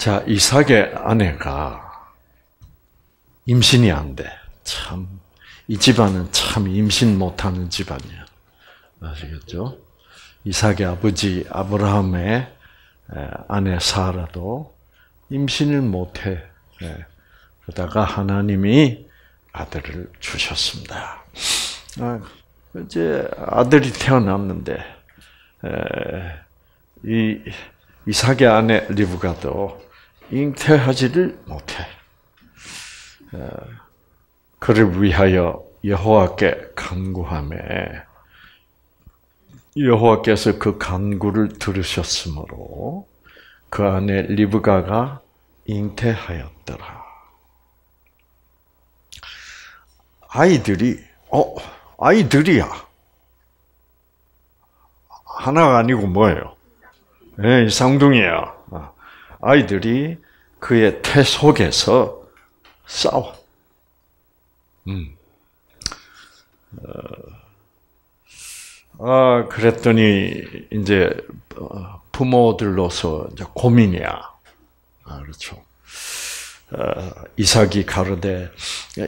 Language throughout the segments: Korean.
자, 이삭의 아내가 임신이 안 돼. 참, 이 집안은 참 임신 못하는 집안이야. 아시겠죠? 이삭의 아버지 아브라함의 아내 사라도 임신을 못해. 그러다가 하나님이 아들을 주셨습니다. 아, 이제 아들이 태어났는데 이 이삭의 아내 리브가도 잉태하지를 못해. 그를 위하여 여호와께 간구함에 여호와께서 그 간구를 들으셨으므로 그 아내 리브가가 잉태하였더라. 아이들이 어 아이들이야. 하나가 아니고 뭐예요? 네, 쌍둥이야. 아, 아이들이 그의 태 속에서 싸워. 음. 어, 아, 그랬더니, 이제, 어, 부모들로서 이제 고민이야. 아, 그렇죠. 어, 이삭이 가로되,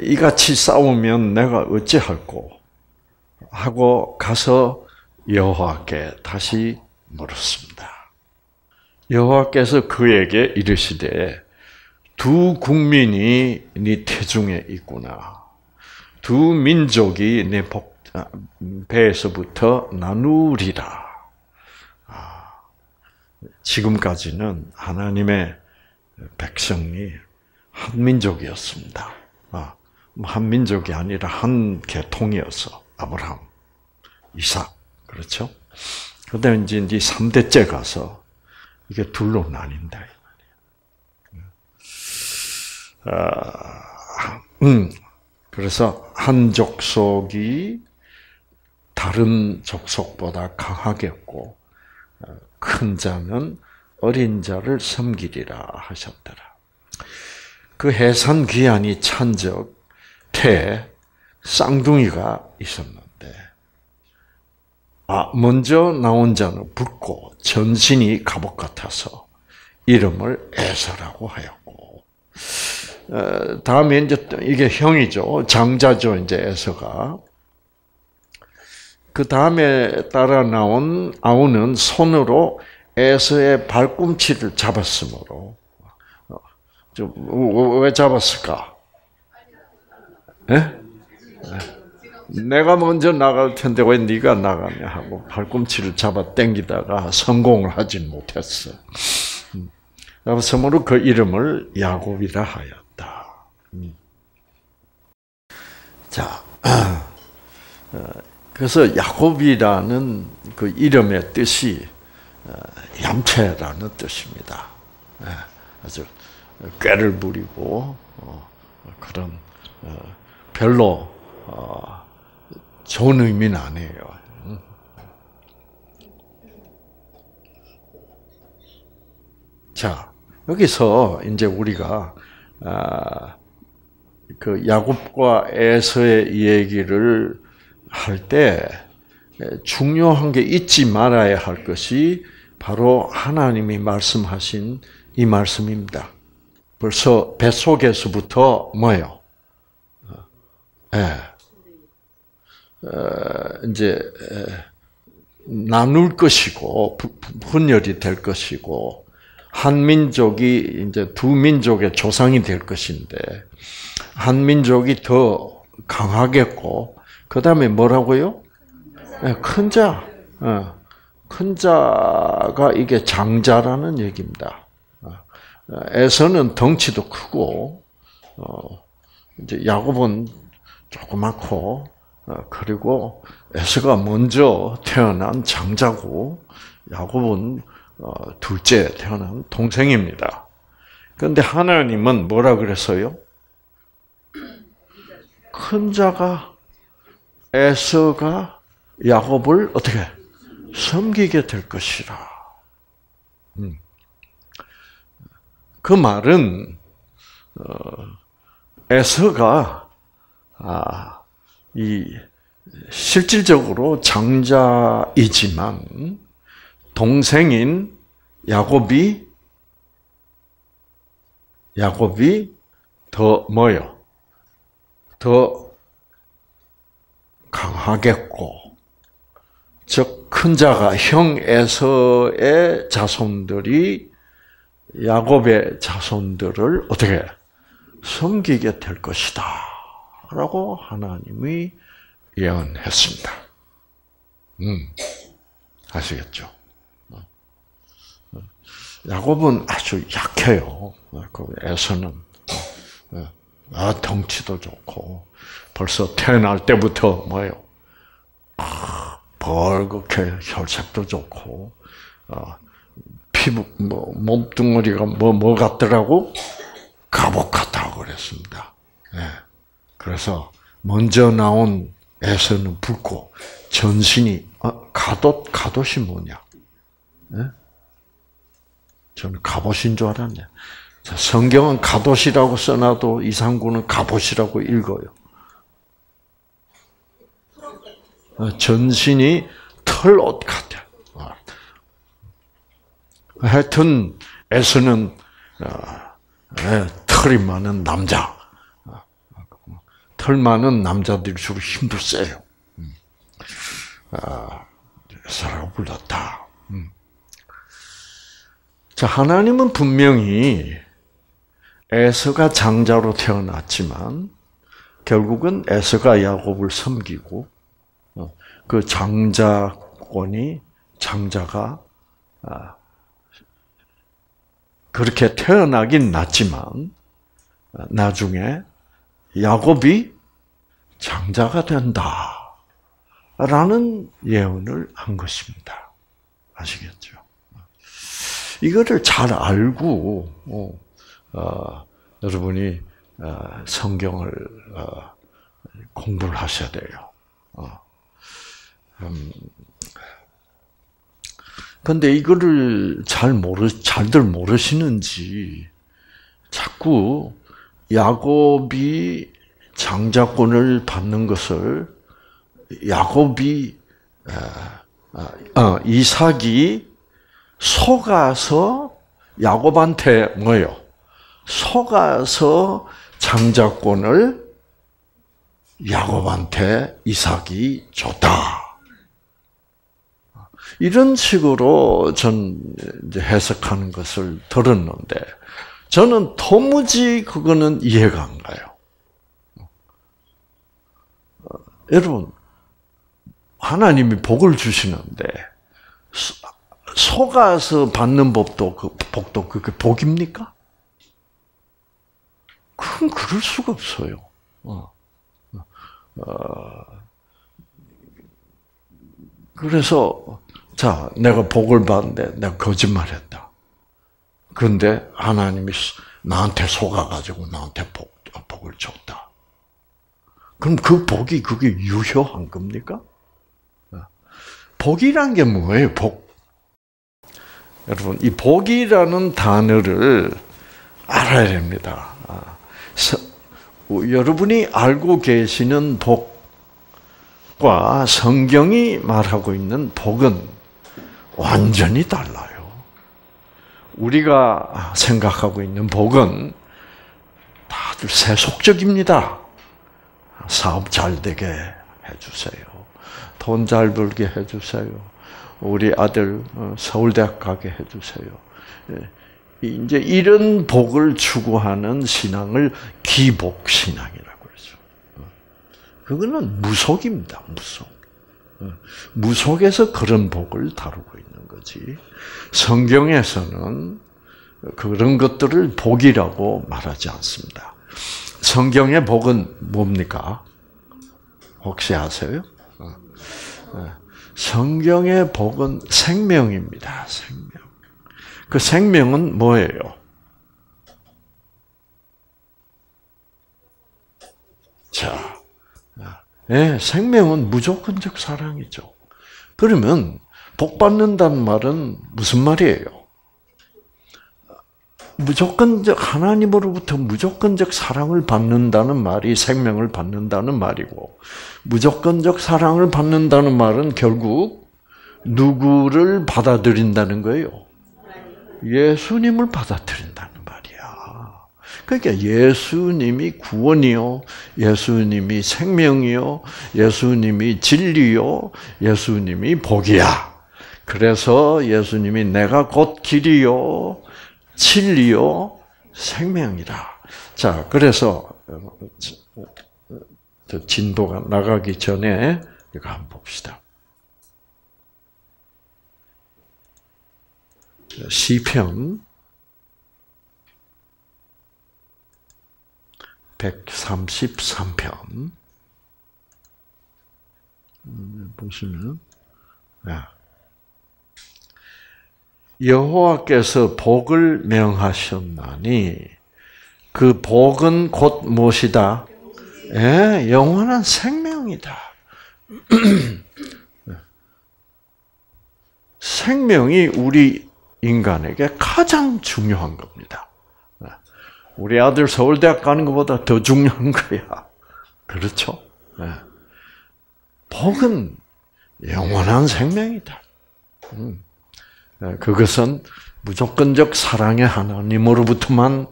이같이 싸우면 내가 어찌할꼬? 하고 가서 여호와께 다시 물었습니다. 여호와께서 그에게 이르시되 두 국민이 네 태중에 있구나. 두 민족이 네 복, 아, 배에서부터 나누리라. 아, 지금까지는 하나님의 백성이 한 민족이었습니다. 아, 뭐한 민족이 아니라 한 계통이어서 아브라함, 이삭, 그렇죠? 그다음 이제 3대째 가서 이게 둘로 나뉜다. 아, 음, 그래서 한 족속이 다른 족속보다 강하겠고 어, 큰 자는 어린 자를 섬기리라 하셨더라. 그 해산 귀환이 찬적 태 쌍둥이가 있었는데 아, 먼저 나온 자는 붉고 전신이 갑옷 같아서 이름을 에서라고 하였고, 어, 다음에 이제 이게 형이죠. 장자죠, 이제 에서가. 그 다음에 따라 나온 아우는 손으로 에서의 발꿈치를 잡았으므로, 어, 왜 잡았을까? 예? 내가 먼저 나갈 텐데 왜 네가 나가냐 하고 발꿈치를 잡아 당기다가 성공을 하지 못했어. 그래서 그 이름을 야곱이라 하였다. 음. 자, 어, 그래서 야곱이라는 그 이름의 뜻이 어, 얌체라는 뜻입니다. 예, 아주 꾀를 부리고 어, 그런 별로 좋은 의미는 아니에요. 자, 여기서 이제 우리가 아, 그 야곱과 에서의 얘기를 할 때 중요한 게 잊지 말아야 할 것이 바로 하나님이 말씀하신 이 말씀입니다. 벌써 뱃속에서부터 뭐요? 예. 어, 이제 나눌 것이고 분열이 될 것이고 한 민족이 이제 두 민족의 조상이 될 것인데 한 민족이 더 강하겠고 그 다음에 뭐라고요? 네, 큰 자, 어, 큰 자가 이게 장자라는 얘기입니다. 어, 에서는 덩치도 크고 이제 야곱은 조그맣고 어, 그리고 에서가 먼저 태어난 장자고 야곱은 어, 둘째 태어난 동생입니다. 그런데 하나님은 뭐라 그랬어요? 큰 자가 에서가 야곱을 어떻게 섬기게 될 것이라. 음. 그 말은 어, 에서가 아, 이 실질적으로 장자이지만 동생인 야곱이 야곱이 더 뭐요? 더 강하겠고, 즉, 큰 자가 형 에서의 자손들이 야곱의 자손들을 어떻게 섬기게 될 것이다. 라고 하나님이 예언했습니다. 음, 아시겠죠? 야곱은 아주 약해요. 그 에서는 아 덩치도 좋고 벌써 태어날 때부터 뭐요? 아, 벌겋게 혈색도 좋고 어, 피부 뭐 몸뚱어리가 뭐뭐 뭐 같더라고 갑옷 같다고 그랬습니다. 네. 그래서 먼저 나온 에서는 붉고 전신이 어, 가옷 가옷이 뭐냐? 네? 저는 갑옷인 줄 알았네. 성경은 갑옷이라고 써놔도 이상구는 갑옷이라고 읽어요. 어, 전신이 털옷 같아. 어. 하여튼 에서는 어, 예, 털이 많은 남자. 털 많은 남자들이 주로 힘도 세요. 음. 에서라고 불렀다. 음. 자, 하나님은 분명히 에서가 장자로 태어났지만 결국은 에서가 야곱을 섬기고 어, 그 장자권이 장자가 아, 그렇게 태어나긴 났지만 나중에 야곱이 장자가 된다 라는 예언을 한 것입니다. 아시겠죠? 이거를 잘 알고 어, 어, 여러분이 어, 성경을 어, 공부를 하셔야 돼요. 어. 음, 근데 이거를 잘 모르, 잘들 모르시는지 자꾸 야곱이 장자권을 받는 것을 야곱이 어, 이삭이 속아서 야곱한테 뭐요? 속아서 장자권을 야곱한테 이삭이 줬다. 이런 식으로 전 해석하는 것을 들었는데 저는 도무지 그거는 이해가 안 가요. 여러분 하나님이 복을 주시는데 속아서 받는 법도 그 복도 그게 복입니까? 그건 그럴 수가 없어요. 어. 어. 그래서 자 내가 복을 받는데 내가 거짓말했다. 그런데 하나님이 나한테 속아가지고 나한테 복, 복을 줬다. 그럼 그 복이 그게 유효한 겁니까? 어. 복이란 게 뭐예요? 복. 여러분, 이 복이라는 단어를 알아야 됩니다. 아, 서, 여러분이 알고 계시는 복과 성경이 말하고 있는 복은 완전히 달라요. 우리가 생각하고 있는 복은 다들 세속적입니다. 사업 잘 되게 해주세요. 돈 잘 벌게 해주세요. 우리 아들 어, 서울대학 가게 해주세요. 예. 이제 이런 복을 추구하는 신앙을 기복 신앙이라고 그러죠. 어. 그거는 무속입니다. 무속. 어. 무속에서 그런 복을 다루고 있는 거지. 성경에서는 그런 것들을 복이라고 말하지 않습니다. 성경의 복은 뭡니까? 혹시 아세요? 성경의 복은 생명입니다. 생명. 그 생명은 뭐예요? 자, 예, 생명은 무조건적 사랑이죠. 그러면 복 받는다는 말은 무슨 말이에요? 무조건적 하나님으로부터 무조건적 사랑을 받는다는 말이 생명을 받는다는 말이고 무조건적 사랑을 받는다는 말은 결국 누구를 받아들인다는 거예요? 예수님을 받아들인다는 말이야. 그러니까 예수님이 구원이요, 예수님이 생명이요, 예수님이 진리요, 예수님이 복이야. 그래서 예수님이 내가 곧 길이요, 진리요, 생명이다. 자, 그래서 진도가 나가기 전에 이거 한번 봅시다. 시편 133편 음, 보시면 여호와께서 복을 명하셨나니 그 복은 곧 무엇이다? 예, 영원한 생명이다. 생명이 우리 인간에게 가장 중요한 겁니다. 우리 아들 서울대학 가는 것보다 더 중요한 거야. 그렇죠? 복은 영원한 생명이다. 음. 그것은 무조건적 사랑의 하나님으로부터만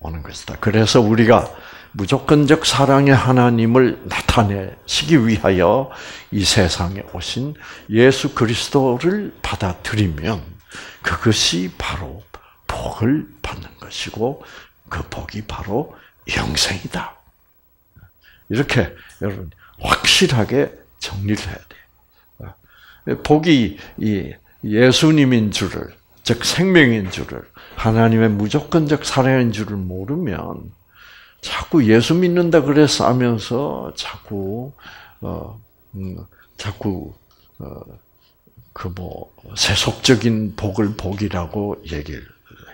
오는 것이다. 그래서 우리가 무조건적 사랑의 하나님을 나타내시기 위하여 이 세상에 오신 예수 그리스도를 받아들이면 그것이 바로 복을 받는 것이고 그 복이 바로 영생이다. 이렇게 여러분 확실하게 정리를 해야 돼요. 복이 예수님인 줄을 즉 생명인 줄을 하나님의 무조건적 사랑인 줄을 모르면 자꾸 예수 믿는다 그래서 하면서 자꾸 어 음, 자꾸 어, 그 뭐 세속적인 복을 복이라고 얘기를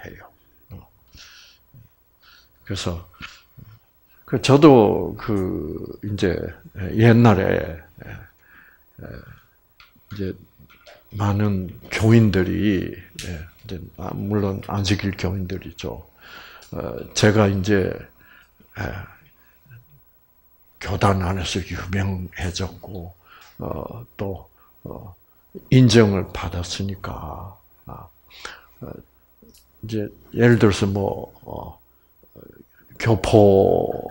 해요. 어. 그래서 그 저도 그 이제 옛날에 이제 많은 교인들이 이제 아, 물론 안식일 교인들이죠. 제가 이제 교단 안에서 유명해졌고 어, 또 어, 인정을 받았으니까 아, 어, 이제 예를 들어서 뭐 어, 교포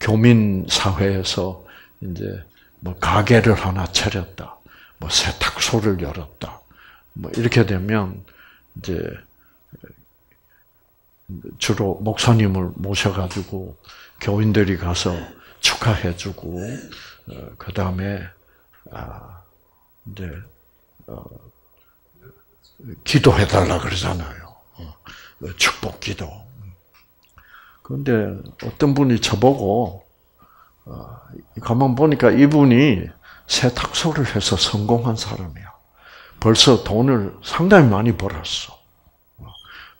교민 사회에서 이제 뭐 가게를 하나 차렸다, 뭐 세탁소를 열었다, 뭐 이렇게 되면 이제 주로 목사님을 모셔가지고 교인들이 가서 축하해주고 어, 그 다음에 아, 이제 어, 기도해달라 그러잖아요. 어, 축복 기도. 그런데 어떤 분이 저보고 가만 보니까 이분이 세탁소를 해서 성공한 사람이야. 벌써 돈을 상당히 많이 벌었어.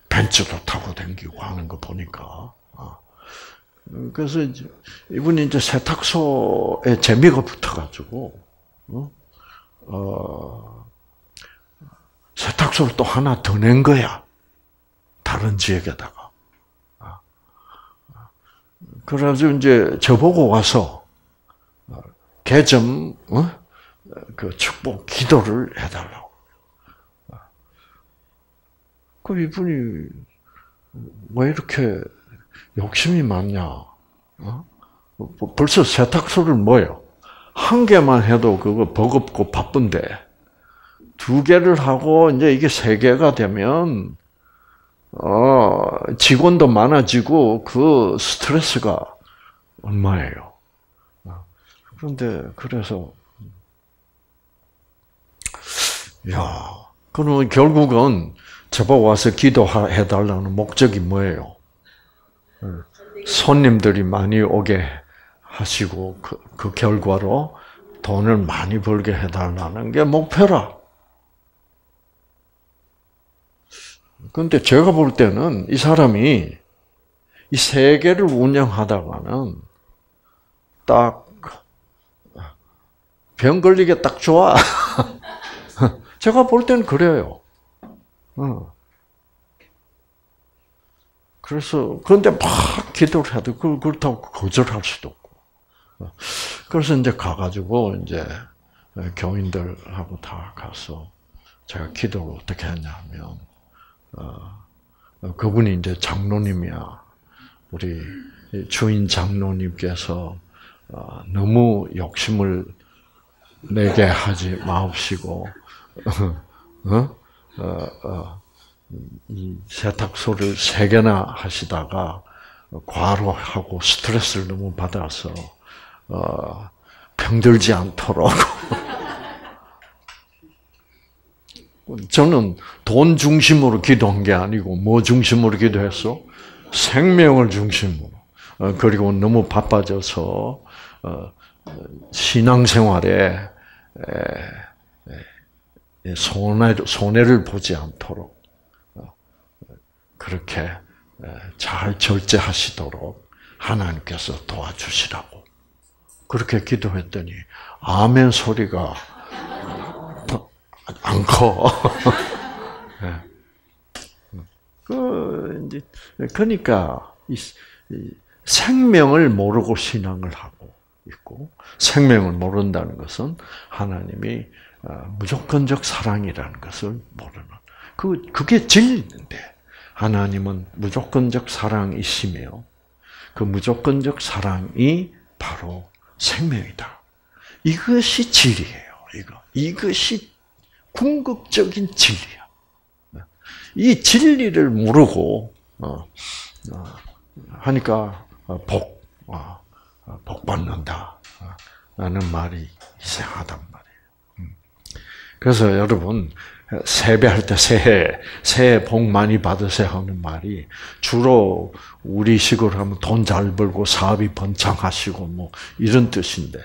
벤츠도 타고 다니고 하는 거 보니까. 어. 그래서 이제 이분이 이제 세탁소에 재미가 붙어가지고, 어, 어 세탁소를 또 하나 더 낸 거야. 다른 지역에다가. 어. 그래가지고 이제 저보고 와서, 개점, 어? 그 축복 기도를 해달라고. 그 이분이 왜 이렇게 욕심이 많냐? 어? 벌써 세탁소를 뭐요? 한 개만 해도 그거 버겁고 바쁜데 두 개를 하고 이제 이게 세 개가 되면 어 직원도 많아지고 그 스트레스가 얼마예요? 그런데 그래서 야 그러면 결국은 저보 와서 기도해 달라는 목적이 뭐예요? 손님들이 많이 오게 하시고 그, 그 결과로 돈을 많이 벌게 해달라는 게 목표라. 근데 제가 볼 때는 이 사람이 이 세계를 운영하다가는 딱 병 걸리게 딱 좋아. 제가 볼 때는 그래요. 어. 그래서 그런데 막 기도를 해도 그 그렇다고 거절할 수도 없고. 어. 그래서 이제 가가지고 이제 교인들하고 다 가서 제가 기도를 어떻게 했냐면 어, 그분이 이제 장로님이야. 우리 주인 장로님께서 어, 너무 욕심을 내게 하지 마옵시고 어? 어, 어, 이 세탁소를 세 개나 하시다가 과로하고 스트레스를 너무 받아서 어, 병들지 않도록 저는 돈 중심으로 기도한 게 아니고 뭐 중심으로 기도했어? 생명을 중심으로. 어, 그리고 너무 바빠져서 어, 신앙생활에 손해, 손해를 보지 않도록 어, 그렇게 잘 절제하시도록 하나님께서 도와주시라고 그렇게 기도했더니 아멘 소리가 안 커. 그 이제 그러니까 생명을 모르고 신앙을 하고 있고 생명을 모른다는 것은 하나님이 어, 무조건적 사랑이라는 것을 모르는 그 그게 진리인데 하나님은 무조건적 사랑이시며 그 무조건적 사랑이 바로 생명이다. 이것이 진리예요. 이거 이것이 궁극적인 진리야. 이 진리를 모르고 어, 어, 하니까 복, 복 받는다. 라는 말이 이상하단 말이에요. 음. 그래서 여러분, 세배할 때 새해, 새해 복 많이 받으세요 하는 말이 주로 우리 식으로 하면 돈 잘 벌고 사업이 번창하시고 뭐 이런 뜻인데,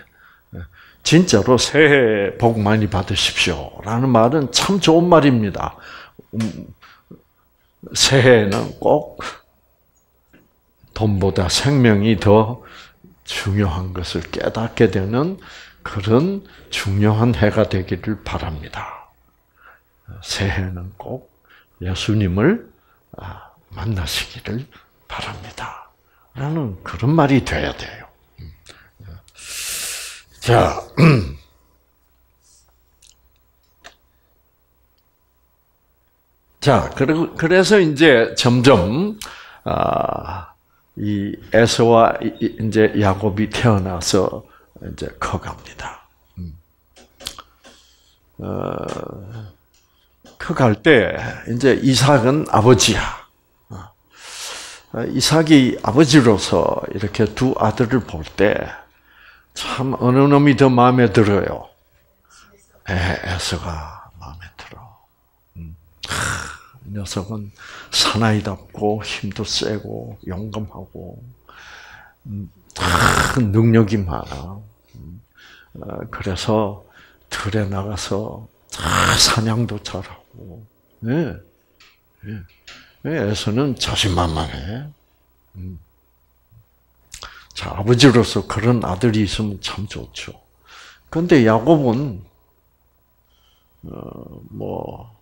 진짜로 새해 복 많이 받으십시오. 라는 말은 참 좋은 말입니다. 음, 새해는 꼭 돈보다 생명이 더 중요한 것을 깨닫게 되는 그런 중요한 해가 되기를 바랍니다. 새해는 꼭 예수님을 아, 만나시기를 바랍니다. 라는 그런 말이 돼야 돼요. 자, 자, 그래서 이제 점점 아, 이 에서와 이제 야곱이 태어나서 이제 커갑니다. 음. 어, 커갈 때 이제 이삭은 아버지야. 어, 이삭이 아버지로서 이렇게 두 아들을 볼 때 참 어느 놈이 더 마음에 들어요? 에서가 마음에 들어. 음. 이 녀석은 사나이답고 힘도 세고 용감하고 음, 능력이 많아. 음. 어, 그래서 들에 나가서 사냥도 잘하고. 네. 네. 에서는 자신만만해. 음. 자, 아버지로서 그런 아들이 있으면 참 좋죠. 근데 야곱은, 어, 뭐,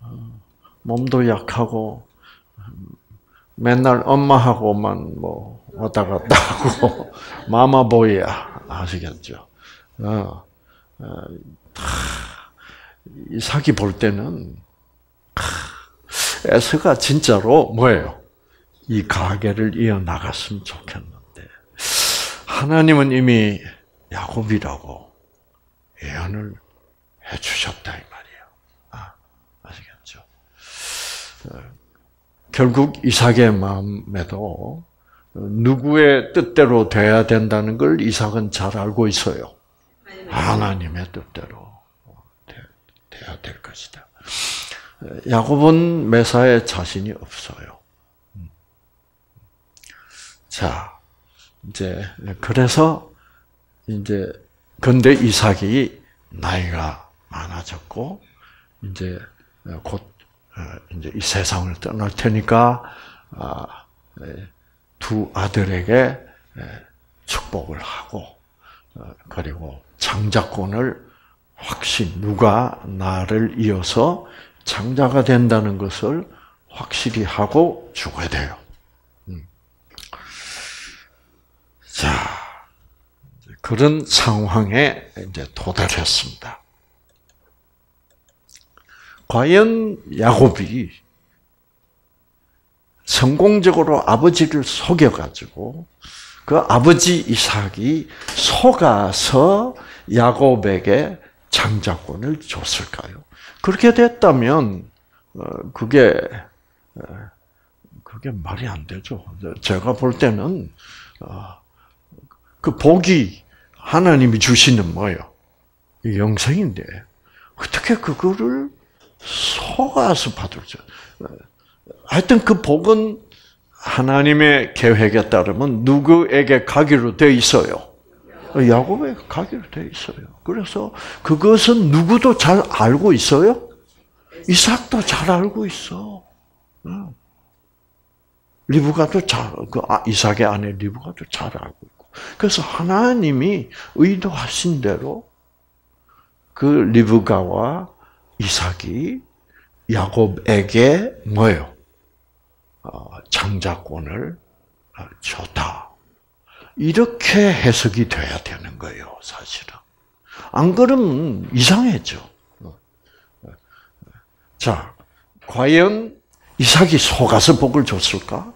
어, 몸도 약하고, 맨날 엄마하고만 뭐, 왔다 갔다 하고, 마마보이야. 아시겠죠? 어, 어, 이삭이 볼 때는, 에스가 진짜로 뭐예요? 이 가게를 이어 나갔으면 좋겠는 하나님은 이미 야곱이라고 예언을 해주셨다 이 말이에요. 아, 아시겠죠? 어, 결국 이삭의 마음에도 누구의 뜻대로 돼야 된다는 걸 이삭은 잘 알고 있어요. 하나님의 뜻대로 돼야 될 것이다. 야곱은 매사에 자신이 없어요. 음. 자, 이제 그래서 이제 근데 이삭이 나이가 많아졌고 이제 곧 어, 이제 이 세상을 떠날 테니까 아, 두 아들에게 축복을 하고 어, 그리고 장자권을 확신 누가 나를 이어서 장자가 된다는 것을 확실히 하고 죽어야 돼요. 자, 그런 상황에 이제 도달했습니다. 과연 야곱이 성공적으로 아버지를 속여가지고 그 아버지 이삭이 속아서 야곱에게 장자권을 줬을까요? 그렇게 됐다면 어, 그게 어, 그게 말이 안 되죠. 제가 볼 때는 어, 그 복이 하나님이 주시는 뭐예요? 영생인데 어떻게 그거를 속아서 받을죠? 하여튼 그 복은 하나님의 계획에 따르면 누구에게 가기로 돼 있어요. 야곱에 가기로 돼 있어요. 그래서 그것은 누구도 잘 알고 있어요. 이삭도 잘 알고 있어. 리브가도 잘, 그 아, 이삭의 아내 리브가도 잘 알고 있고. 그래서 하나님이 의도하신 대로 그 리브가와 이삭이 야곱에게 뭐요? 어, 장자권을 어, 줬다. 이렇게 해석이 돼야 되는 거예요, 사실은. 안 그러면 이상해져. 자, 과연 이삭이 속아서 복을 줬을까?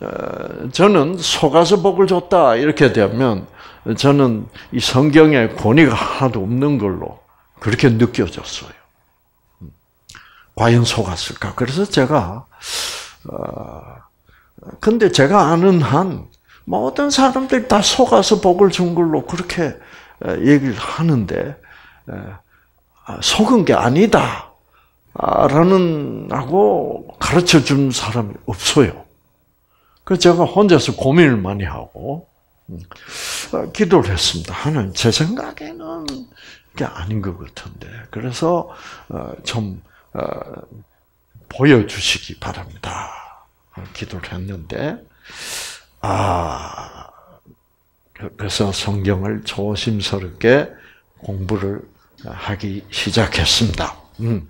어, 저는 속아서 복을 줬다 이렇게 되면 저는 이 성경에 권위가 하나도 없는 걸로 그렇게 느껴졌어요. 과연 속았을까? 그래서 제가 어, 근데 제가 아는 한 모든 사람들이 다 속아서 복을 준 걸로 그렇게 얘기를 하는데 아, 속은 게 아니다. 라는 하고 가르쳐 준 사람이 없어요. 그래서 제가 혼자서 고민을 많이 하고 음, 어, 기도를 했습니다. 하나님, 제 생각에는 게 아닌 것 같은데. 그래서 어, 좀 어, 보여주시기 바랍니다. 기도를 했는데, 아, 그래서 성경을 조심스럽게 공부를 하기 시작했습니다. 음.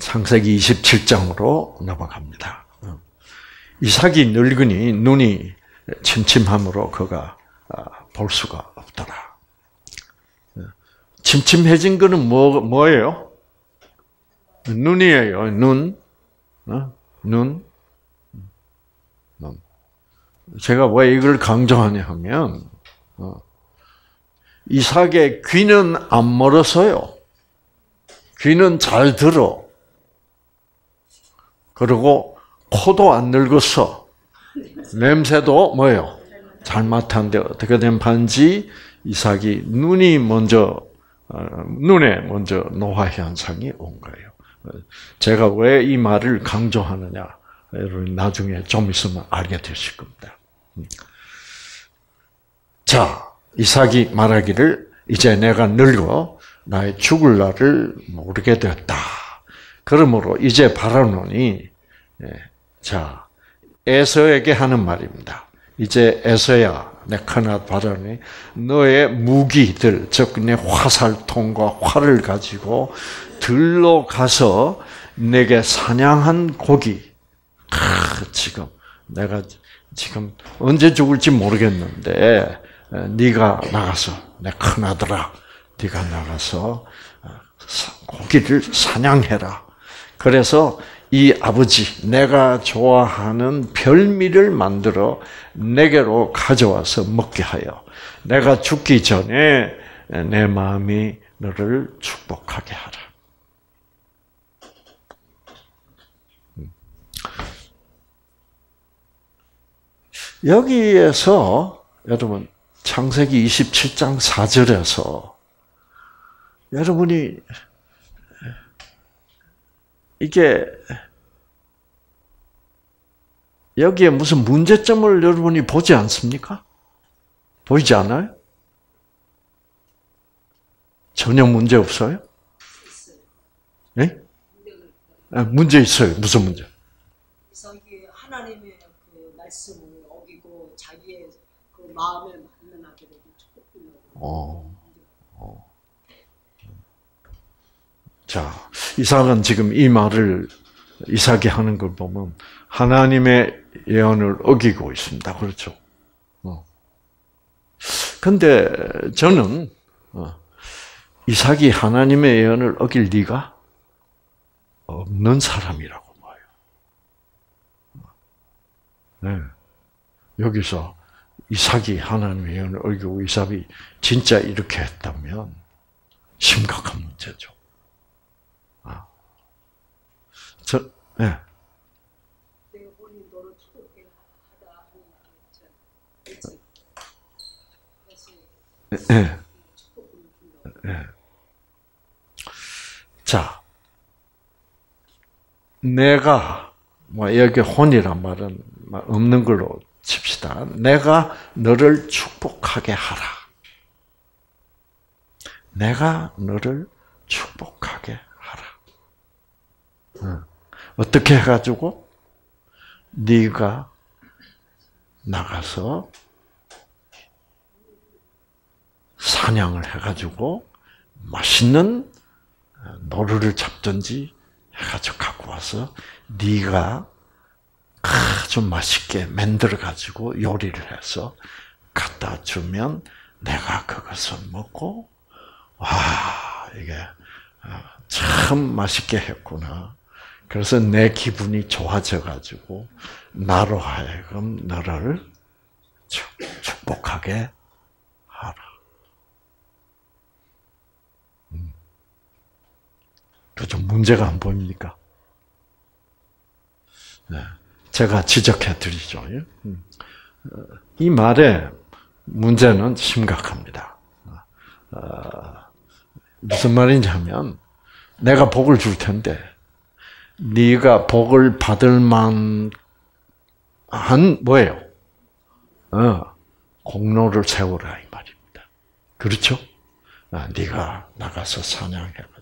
창세기 27장으로 넘어갑니다. 음. 이삭이 늙으니 눈이 침침함으로 그가 아, 볼 수가 없더라. 침침해진 거는 뭐, 뭐예요? 눈이에요, 눈. 어? 눈. 눈. 제가 왜 이걸 강조하냐 하면, 어, 이삭의 귀는 안 멀었어요. 귀는 잘 들어. 그리고 코도 안 늙었어. 냄새도 뭐예요? 잘 맡았는데 어떻게 된 반지 이삭이 눈이 먼저 어, 눈에 먼저 노화 현상이 온 거예요. 제가 왜 이 말을 강조하느냐, 여러분 나중에 좀 있으면 알게 되실 겁니다. 자, 이삭이 말하기를 이제 내가 늙어 나의 죽을 날을 모르게 됐다. 그러므로 이제 바라노니 예, 자 에서에게 하는 말입니다. 이제 에서야 내 큰아 바라니 너의 무기들 즉 내 화살통과 활을 가지고 들로 가서 내게 사냥한 고기. 아, 지금 내가 지금 언제 죽을지 모르겠는데 네가 나가서 내 큰 아들아, 네가 나가서 어, 고기를 사냥해라. 그래서 이 아버지, 내가 좋아하는 별미를 만들어 내게로 가져와서 먹게 하여 내가 죽기 전에 내 마음이 너를 축복하게 하라. 여기에서 여러분 창세기 27장 4절에서 여러분이 이게 여기에 무슨 문제점을 여러분이 보지 않습니까? 보이지 않아요? 전혀 문제 없어요? 네? 문제 있어요. 무슨 문제? 하나님의 그 말씀을 어기고 자기의 그 마음에 만면하게 되고 어. 어. 자, 이삭은 지금 이 말을 이삭이 하는 걸 보면 하나님의 예언을 어기고 있습니다. 그렇죠? 어. 근데 저는 어, 이삭이 하나님의 예언을 어길 리가 없는 사람이라고 봐요. 네. 여기서 이삭이 하나님의 예언을 어기고 이삭이 진짜 이렇게 했다면 심각한 문제죠. 아. 저, 네. 네. 네. 자, 내가 뭐 여기 혼이란 말은 없는 걸로 칩시다. 내가 너를 축복하게 하라. 내가 너를 축복하게 하라. 어떻게 해가지고 네가 나가서 사냥을 해가지고 맛있는 노루를 잡든지 해가지고 갖고 와서 네가 아주 맛있게 만들어 가지고 요리를 해서 갖다 주면 내가 그것을 먹고 와 이게 아, 참 맛있게 했구나. 그래서 내 기분이 좋아져 가지고 나로 하여금 너를 축복하게 하라. 음. 그좀 문제가 안 보입니까? 네. 제가 지적해 드리죠. 예? 음. 이 말의 문제는 심각합니다. 어, 무슨 하면 내가 복을 줄 텐데 네가 복을 받을 만한 뭐예요? 어, 공로를 세우라 이 말입니다. 그렇죠? 아, 네가 나가서 사냥해가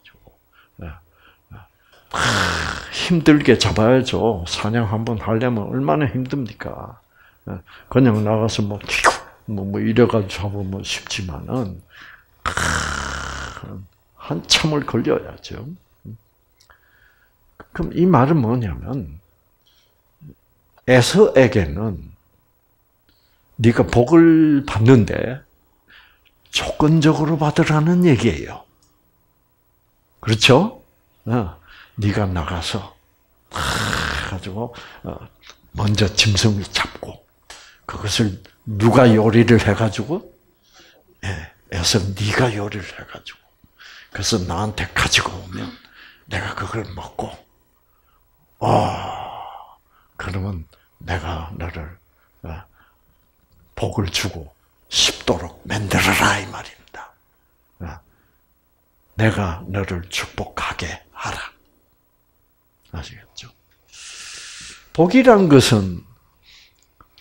힘들게 잡아야죠. 사냥 한번 하려면 얼마나 힘듭니까? 예, 그냥 나가서 뭐, 뭐, 뭐 이래가지고 잡으면 쉽지만은, 한참을 걸려야죠. 그럼 이 말은 뭐냐면, 에서에게는 네가 복을 받는데 조건적으로 받으라는 얘기예요. 그렇죠? 어. 네가 나가서 가지고 어, 먼저 짐승을 잡고 그것을 누가 요리를 해가지고 애서 예, 네가 요리를 해가지고 그래서 나한테 가지고 오면 내가 그걸 먹고 어 그러면 내가 너를 어, 복을 주고 쉽도록 만들어라 이 말입니다. 어, 내가 너를 축복하게 하라. 아시겠죠? 복이란 것은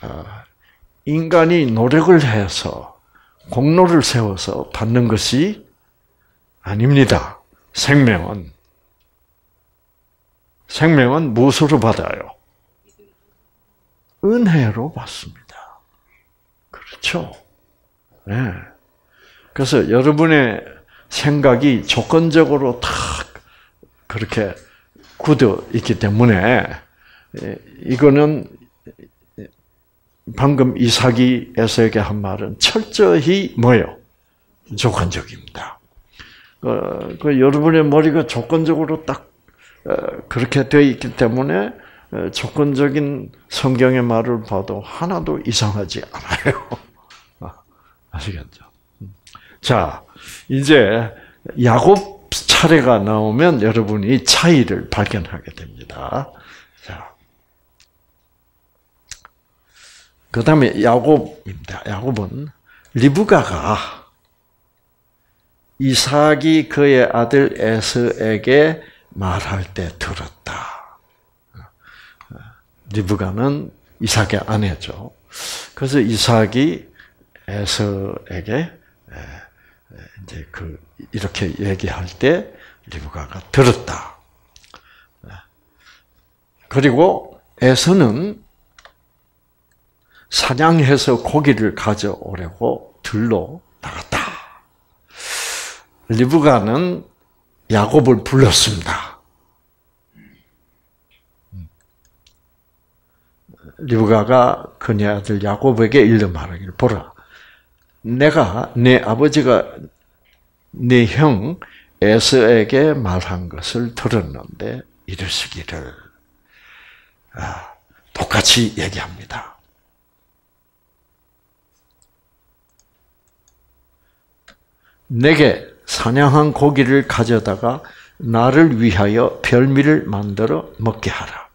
어, 인간이 노력을 해서 공로를 세워서 받는 것이 아닙니다. 생명은 생명은 무엇으로 받아요? 은혜로 받습니다. 그렇죠? 네. 그래서 여러분의 생각이 조건적으로 딱 그렇게 굳어 있기 때문에 이거는 방금 이삭이 에서에게 한 말은 철저히 뭐예요? 조건적입니다. 어, 그 여러분의 머리가 조건적으로 딱 어, 그렇게 되어 있기 때문에 어, 조건적인 성경의 말을 봐도 하나도 이상하지 않아요. 아, 아시겠죠? 자, 이제 야곱 차례가 나오면 여러분이 차이를 발견하게 됩니다. 자. 그 다음에 야곱입니다. 야곱은 리브가가 이삭이 그의 아들 에스에게 말할 때 들었다. 리브가는 이삭의 아내죠. 그래서 이삭이 에스에게 이제 그 이렇게 얘기할 때 리브가가 들었다. 그리고 에서는 사냥해서 고기를 가져오려고 들로 나갔다. 리브가는 야곱을 불렀습니다. 리브가가 그네 아들 야곱에게 일러 말하기를 보라. 내가 내 아버지가 네형 에서에게 말한 것을 들었는데 이르시기를 아, 똑같이 얘기합니다. 내게 사냥한 고기를 가져다가 나를 위하여 별미를 만들어 먹게 하라.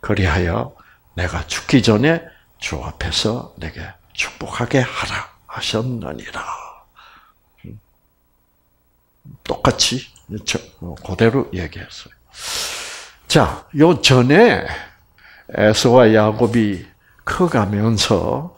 그리하여 내가 죽기 전에 주 앞에서 내게 축복하게 하라 하셨느니라. 똑같이 그대로 얘기했어요. 자, 요 전에 에서와 야곱이 커가면서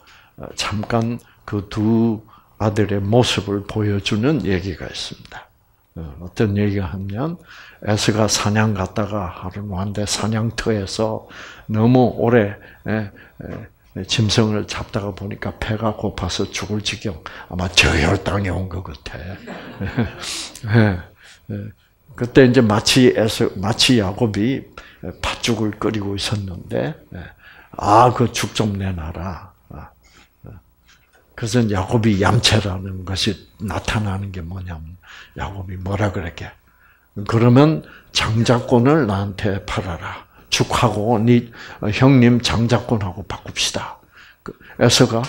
잠깐 그 두 아들의 모습을 보여주는 얘기가 있습니다. 어, 어떤 얘기가 하면 에스가 사냥 갔다가 하루 한데 사냥터에서 너무 오래 짐승을 잡다가 보니까 배가 고파서 죽을 지경 아마 저혈 당에 온 것 같아. 그때 이제 마치 에서 마치 야곱이 팥죽을 끓이고 있었는데 아 그 죽 좀 내놔라. 그래서 야곱이 얌체라는 것이 나타나는 게 뭐냐면 야곱이 뭐라 그랬게? 그러면 장자권을 나한테 팔아라. 죽하고 네 형님 장자권하고 바꿉시다. 그 에서가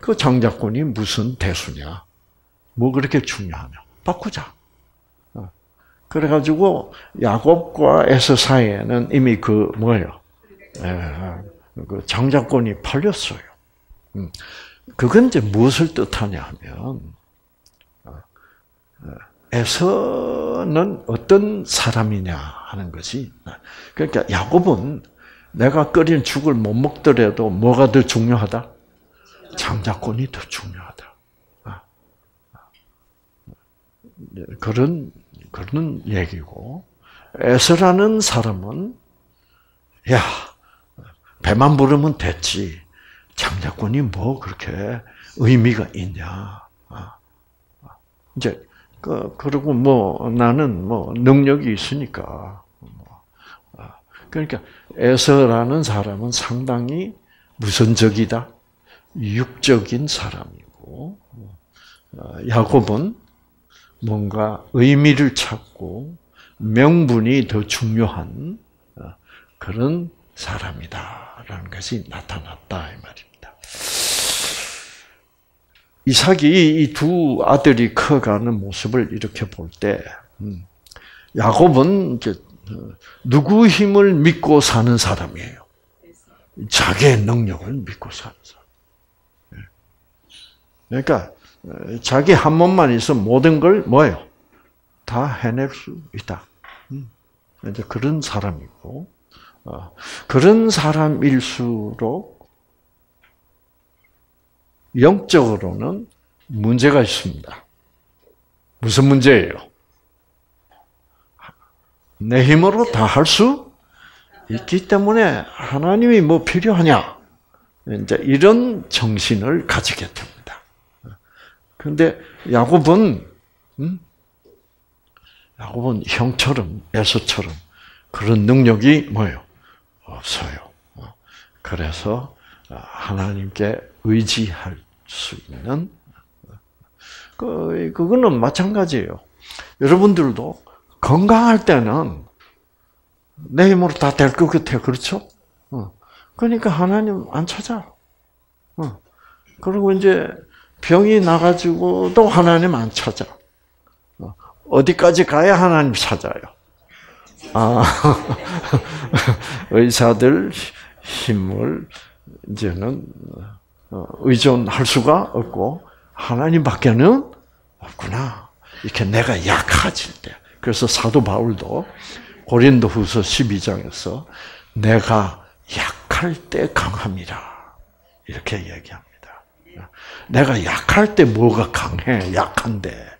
그 장자권이 무슨 대수냐? 뭐 그렇게 중요하냐? 바꾸자. 어. 그래가지고 야곱과 에서 사이에는 이미 그 뭐예요? 예, 그 장자권이 팔렸어요. 음. 그건 이제 무엇을 뜻하냐 하면, 어, 에서는 어떤 사람이냐 하는 것이, 그러니까 야곱은 내가 끓인 죽을 못 먹더라도 뭐가 더 중요하다? 장자권이 더 중요하다. 아. 그런, 그런 얘기고, 에서라는 사람은, 야, 배만 부르면 됐지. 장자권이 뭐 그렇게 의미가 있냐. 아, 아. 이제, 그, 그리고 뭐, 나는 뭐, 능력이 있으니까. 뭐, 아. 그러니까, 에서라는 사람은 상당히 무선적이다. 육적인 사람이고, 야곱은 뭔가 의미를 찾고, 명분이 더 중요한 그런 사람이다라는 것이 나타났다 이 말입니다. 이삭이 이 두 아들이 커가는 모습을 이렇게 볼 때, 음, 야곱은 이제 어, 누구 힘을 믿고 사는 사람이에요. 자기의 능력을 믿고 사는 사람. 예. 그러니까 어, 자기 한 몸만 있어 모든 걸 뭐예요? 다 해낼 수 있다. 음. 이제 그런 사람이고 어, 그런 사람일수록 영적으로는 문제가 있습니다. 무슨 문제예요? 내 힘으로 다 할 수 있기 때문에 하나님이 뭐 필요하냐? 이제 이런 정신을 가지게 됩니다. 그런데 야곱은 음? 야곱은 형처럼 에서처럼 그런 능력이 뭐예요? 없어요. 그래서 하나님께 의지할 수 있는 그 그거는 마찬가지예요. 여러분들도 건강할 때는 내 힘으로 다 될 것 같아, 그렇죠? 그러니까 하나님 안 찾아. 그리고 이제 병이 나가지고도 하나님 안 찾아. 어디까지 가야 하나님 찾아요? 아, 의사들 힘을 이제는 어, 의존할 수가 없고 하나님밖에는 없구나. 이렇게 내가 약해질 때. 그래서 사도 바울도 고린도후서 12장에서 내가 약할 때 강함이라 이렇게 얘기합니다. 내가 약할 때 뭐가 강해? 약한데.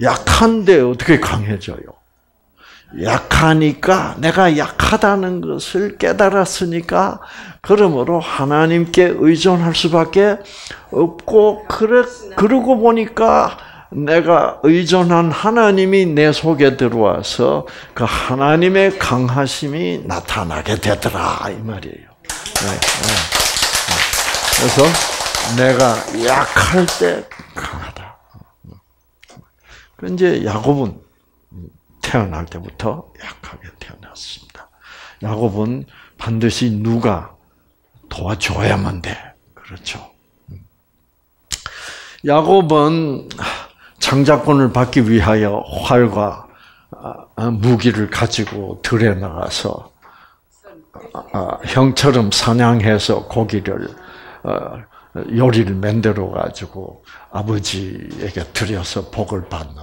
약한데 어떻게 강해져요? 약하니까 내가 약하다는 것을 깨달았으니까 그러므로 하나님께 의존할 수밖에 없고 그래 그러고 보니까 내가 의존한 하나님이 내 속에 들어와서 그 하나님의 강하심이 나타나게 되더라 이 말이에요. 네, 네. 그래서 내가 약할 때 강하다. 그 이제 야곱은 태어날 때부터 약하게 태어났습니다. 야곱은 반드시 누가 도와줘야만 돼. 그렇죠. 야곱은 장자권을 받기 위하여 활과 아, 무기를 가지고 들에 나가서 아, 형처럼 사냥해서 고기를 어, 요리를 만들어 가지고 아버지에게 드려서 복을 받는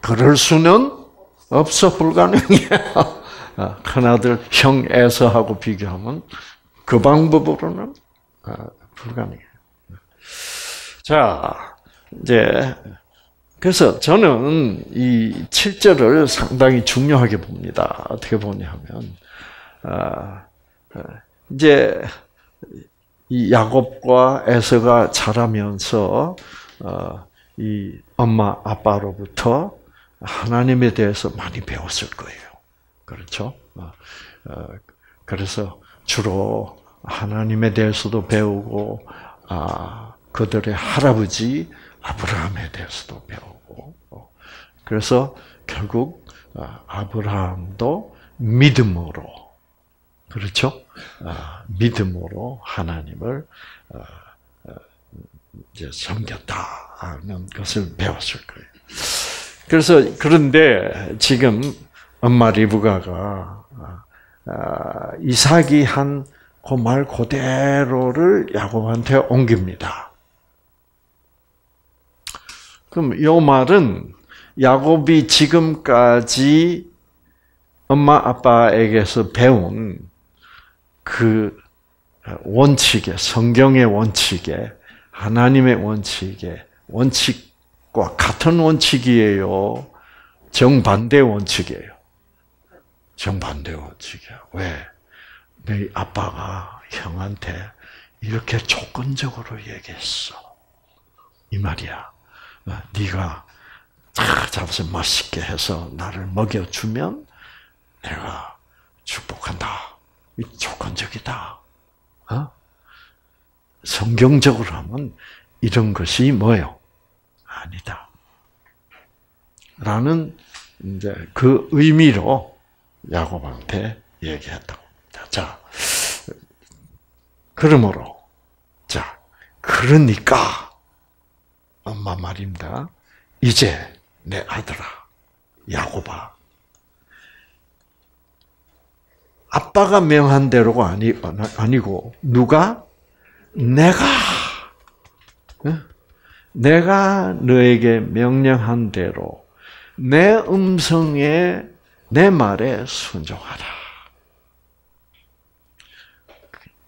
그럴 수는 없어 불가능해요. 아, 큰아들 형 에서하고 비교하면 그 방법으로는 불가능해요. 자, 이제 그래서 저는 이 7절을 상당히 중요하게 봅니다. 어떻게 보냐면 아, 아, 이제 이 야곱과 에서가 자라면서 어, 이 엄마 아빠로부터 하나님에 대해서 많이 배웠을 거예요. 그렇죠? 어, 어, 그래서 주로 하나님에 대해서도 배우고 아, 그들의 할아버지 아브라함에 대해서도 배우고 그래서 결국 아브라함도 믿음으로 그렇죠? 믿음으로 하나님을 이제 섬겼다는 것을 배웠을 거예요. 그래서 그런데 지금 엄마 리브가가 이삭이 한 그 말 그대로를 야곱한테 옮깁니다. 그럼 이 말은 야곱이 지금까지 엄마 아빠에게서 배운 그 원칙에 성경의 원칙에 하나님의 원칙에 원칙 과 같은 원칙이에요. 정반대 원칙이에요. 정반대 원칙이야. 왜? 네 아빠가 형한테 이렇게 조건적으로 얘기했어. 이 말이야. 네가 잡아서 맛있게 해서 나를 먹여주면 내가 축복한다. 이 조건적이다. 어? 성경적으로 하면 이런 것이 뭐요? 아니다. 라는 이제 그 의미로 야곱한테 얘기했다고 합니다. 자, 그러므로 자, 그러니까 엄마 말입니다. 이제 내 아들아, 야곱아, 아빠가 명한 대로가 아니, 아니고, 누가? 내가, 내가 너에게 명령한 대로 내 음성에, 내 말에 순종하라.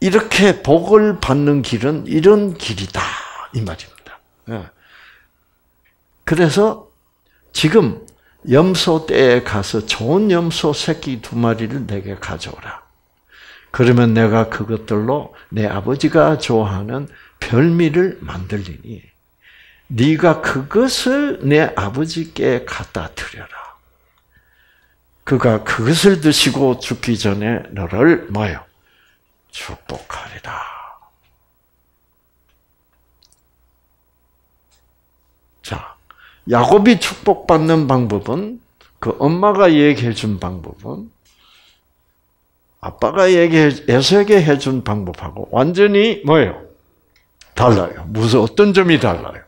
이렇게 복을 받는 길은 이런 길이다. 이 말입니다. 그래서 지금 염소 떼에 가서 좋은 염소 새끼 두 마리를 내게 가져오라. 그러면 내가 그것들로 내 아버지가 좋아하는 별미를 만들리니 네가 그것을 내 아버지께 갖다 드려라. 그가 그것을 드시고 죽기 전에 너를 뭐요? 축복하리라. 자, 야곱이 축복받는 방법은 그 엄마가 얘기해 준 방법은 아빠가 얘기해 에서에게 해준 방법하고 완전히 뭐예요? 달라요. 무슨 어떤 점이 달라요?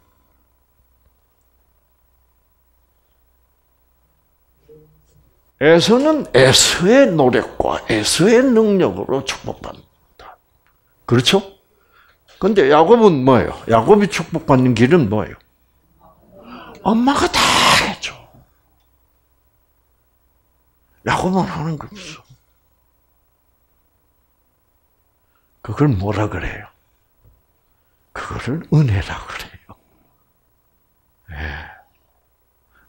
에서는 에서의 노력과 에서의 능력으로 축복받는다. 그렇죠? 근데 야곱은 뭐예요? 야곱이 축복받는 길은 뭐예요? 엄마가 다 해줘. 야곱만 하는 거 없어. 그걸 뭐라 그래요? 그거를 은혜라 그래요. 네.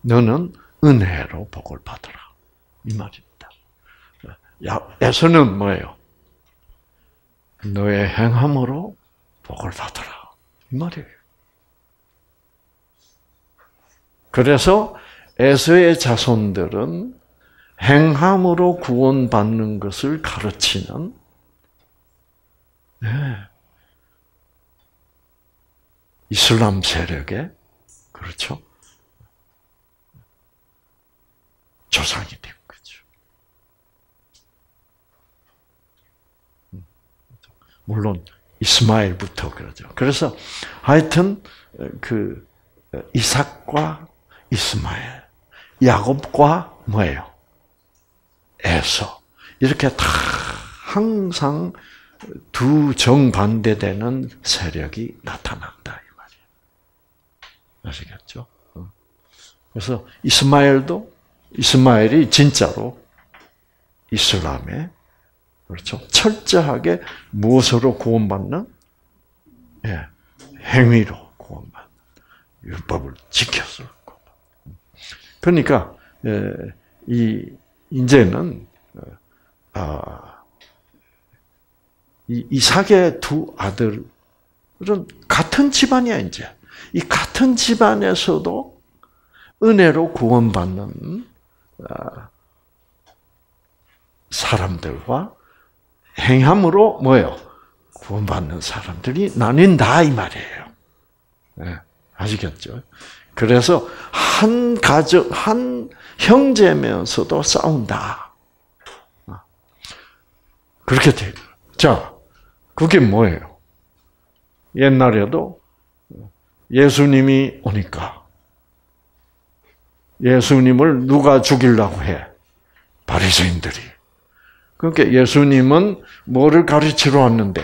너는 은혜로 복을 받으라. 이 말입니다. 야, 에서는 뭐예요? 너의 행함으로 복을 받으라. 이 말이에요. 그래서 에서의 자손들은 행함으로 구원받는 것을 가르치는 네. 이슬람 세력의 그렇죠. 조상이 된 거죠. 물론 이스마엘부터 그러죠. 그래서 하여튼 그 이삭과 이스마엘, 야곱과 뭐예요? 에서 이렇게 다 항상 두 정반대되는 세력이 나타난다 이 말이에요. 아시겠죠? 어. 그래서 이스마엘도 이스마엘이 진짜로 이슬람의 그렇죠? 철저하게 무엇으로 구원받는 예, 행위로 구원받는 율법을 지켜서 그러니까 예, 이 이제는 어, 아, 이 이삭의 두 아들은 같은 집안이야 이제. 이 같은 집안에서도 은혜로 구원받는 아, 사람들과 행함으로 뭐요? 구원받는 사람들이 나뉜다 이 말이에요. 네, 아시겠죠? 그래서 한 가족, 한 형제면서도 싸운다. 아, 그렇게 돼요. 자, 그게 뭐예요? 옛날에도 예수님이 오니까 예수님을 누가 죽이려고 해? 바리새인들이. 그러니까 예수님은 뭐를 가르치러 왔는데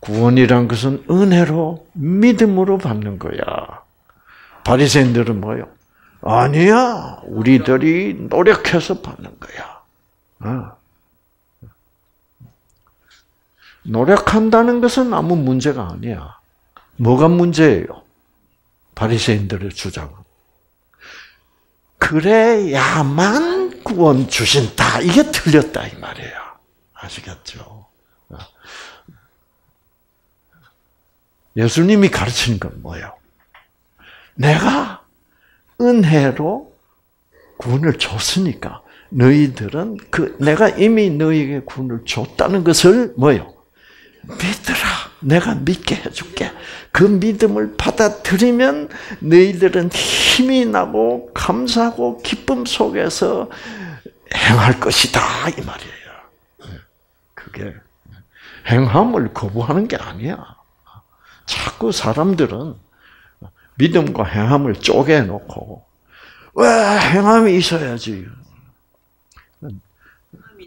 구원이란 것은 은혜로 믿음으로 받는 거야. 바리새인들은 뭐요? 아니야, 우리들이 노력해서 받는 거야. 어. 노력한다는 것은 아무 문제가 아니야. 뭐가 문제예요? 바리새인들의 주장은. 그래야만 구원 주신다. 이게 틀렸다 이 말이에요. 아시겠죠? 예수님이 가르치는 건 뭐예요? 내가 은혜로 구원을 줬으니까 너희들은 그 내가 이미 너희에게 구원을 줬다는 것을 뭐요? 믿으라. 내가 믿게 해줄게. 그 믿음을 받아들이면 너희들은 힘이 나고 감사하고 기쁨 속에서 행할 것이다 이 말이에요. 그게 행함을 거부하는 게 아니야. 자꾸 사람들은 믿음과 행함을 쪼개놓고 왜 행함이 있어야지.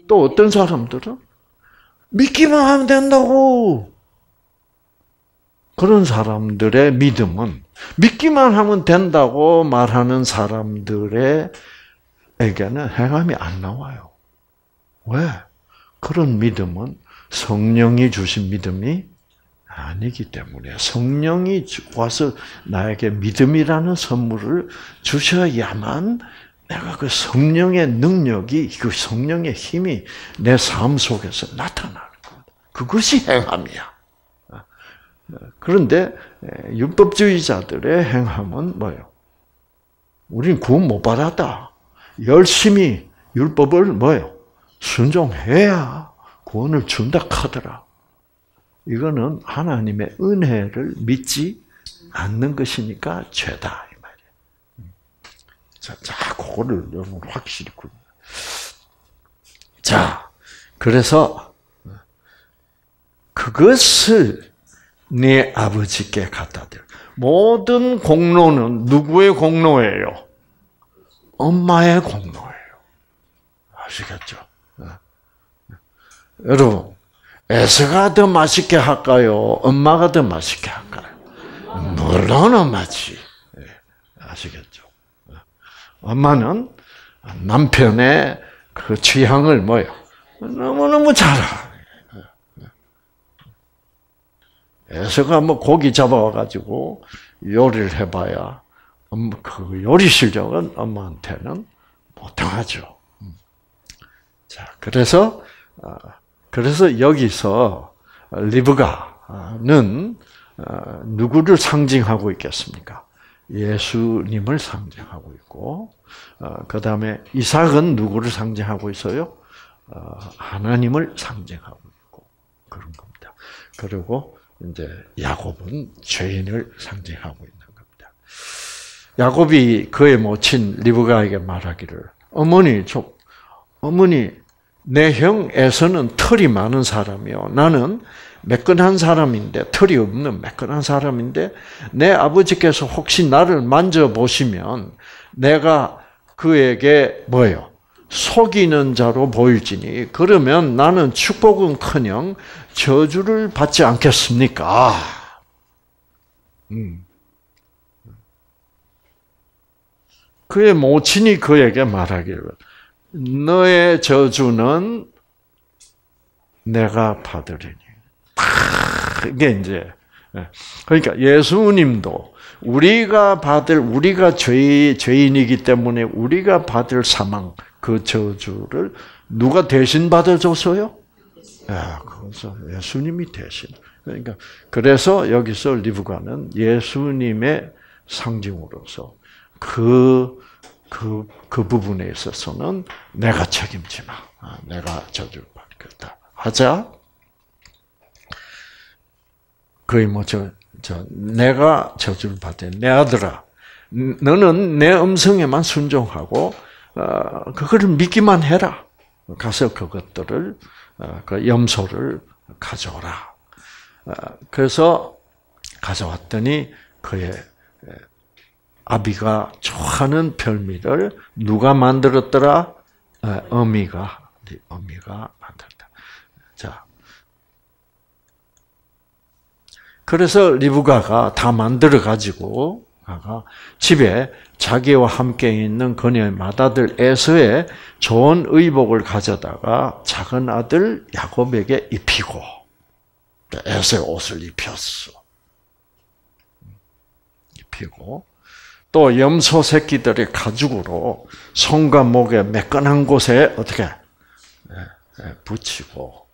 또 어떤 사람들은 믿기만 하면 된다고. 그런 사람들의 믿음은 믿기만 하면 된다고 말하는 사람들의 에게는 행함이 안 나와요. 왜? 그런 믿음은 성령이 주신 믿음이 아니기 때문에 성령이 와서 나에게 믿음이라는 선물을 주셔야만 내가 그 성령의 능력이 그 성령의 힘이 내 삶 속에서 나타나는 겁니다. 그것이 행함이야. 그런데 율법주의자들의 행함은 뭐예요? 우리는 구원 못 받았다. 열심히 율법을 뭐예요? 순종해야 구원을 준다 하더라. 이거는 하나님의 은혜를 믿지 않는 것이니까 죄다. 이 말이에요. 자, 자, 그거를 여러분 확실히 구 자, 그래서 그것을 네 아버지께 갖다 드려. 모든 공로는 누구의 공로예요? 엄마의 공로예요. 아시겠죠? 여러분, 에서가 더 맛있게 할까요? 엄마가 더 맛있게 할까요? 물론 엄마지. 예, 아시겠죠? 엄마는 남편의 그 취향을 뭐요? 너무너무 잘 알아. 에서가 뭐 고기 잡아와가지고 요리를 해봐야 그 요리 실력은 엄마한테는 못하죠. 음. 자, 그래서 아, 그래서 여기서 리브가는 어, 누구를 상징하고 있겠습니까? 예수님을 상징하고 있고, 어, 그 다음에 이삭은 누구를 상징하고 있어요? 어, 하나님을 상징하고 있고 그런 겁니다. 그리고 이제 야곱은 죄인을 상징하고 있는 겁니다. 야곱이 그의 모친 리브가에게 말하기를 어머니, 저, 어머니, 내 형에서는 털이 많은 사람이요. 나는 매끈한 사람인데, 털이 없는 매끈한 사람인데, 내 아버지께서 혹시 나를 만져 보시면, 내가 그에게 뭐예요? 속이는 자로 보일지니, 그러면 나는 축복은 커녕 저주를 받지 않겠습니까? 음. 그의 모친이 그에게 말하기를 너의 저주는 내가 받으리니. 이게 이제 예. 그러니까 예수님도 우리가 받을 우리가 죄 죄인이기 때문에 우리가 받을 사망 그 저주를 누가 대신 받아줬어요? 야, 그래서 예수님이 대신. 그러니까 그래서 여기서 리브가는 예수님의 상징으로서 그, 그, 그 부분에 있어서는 내가 책임지 마. 아, 내가 저주를 받겠다. 하자. 거의 뭐, 저, 저, 내가 저주를 받대. 내 아들아. 너는 내 음성에만 순종하고, 어, 그거를 믿기만 해라. 가서 그것들을, 어, 그 염소를 가져오라. 어, 그래서 가져왔더니 그의 아비가 좋아하는 별미를 누가 만들었더라? 어미가 어미가 만들었다. 자, 그래서 리브가가 다 만들어 가지고 집에 자기와 함께 있는 그녀의 맏아들 에서의 좋은 의복을 가져다가 작은 아들 야곱에게 입히고 에서의 옷을 입혔어. 입히고 또 염소 새끼들의 가죽으로 손과 목에 매끈한 곳에 어떻게 예, 예, 붙이고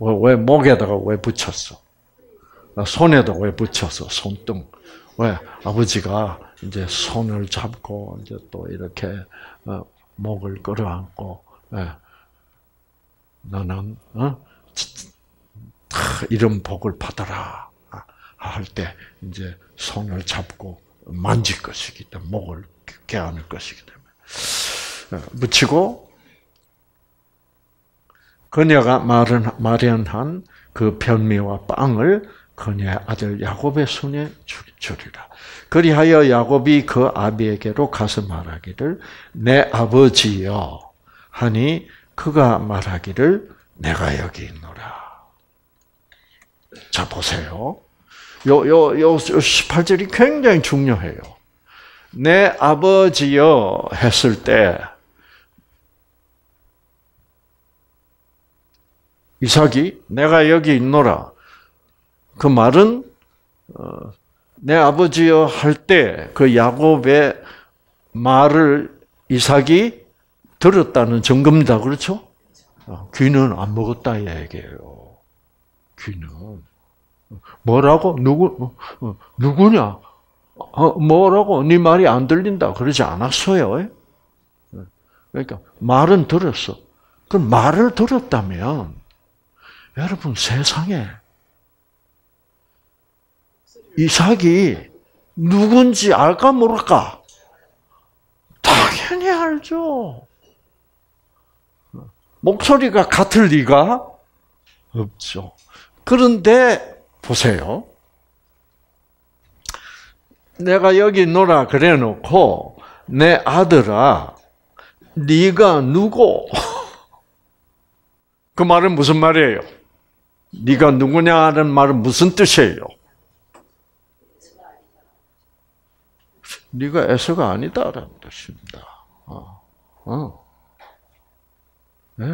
왜, 목에다가 왜 붙였어? 손에다 왜 붙였어? 손등 왜? 아버지가 이제 손을 잡고 이제 또 이렇게 어, 목을 끌어안고 예, 너는 어? 이런 복을 받아라. 할 때 이제 손을 잡고 만질 것이기 때문에 목을 깨안을 것이기 때문에. 묻히고 그녀가 마련한 그 변미와 빵을 그녀의 아들 야곱의 손에 주리라. 그리하여 야곱이 그 아비에게로 가서 말하기를 내 아버지여 하니 그가 말하기를 내가 여기 있노라. 자 보세요. 요, 요, 요 18절이 굉장히 중요해요. 내 아버지여 했을 때, 이삭이 내가 여기 있노라. 그 말은 어, 내 아버지여 할 때 그 야곱의 말을 이삭이 들었다는 증거입니다. 그렇죠? 어, 귀는 안 먹었다 얘기예요. 귀는 뭐라고? 누구, 어, 누구냐? 어, 뭐라고? 네 말이 안 들린다. 그러지 않았어요. 그러니까 말은 들었어. 그 말을 들었다면 여러분 세상에 이삭이 누군지 알까 모를까? 당연히 알죠. 목소리가 같을 리가 없죠. 그런데 보세요. 내가 여기 놀아 그래 놓고 내 아들아 네가 누구? 그 말은 무슨 말이에요? 네가 누구냐는 말은 무슨 뜻이에요? 네가 에서가 아니다라는 뜻입니다. 어, 어. 네,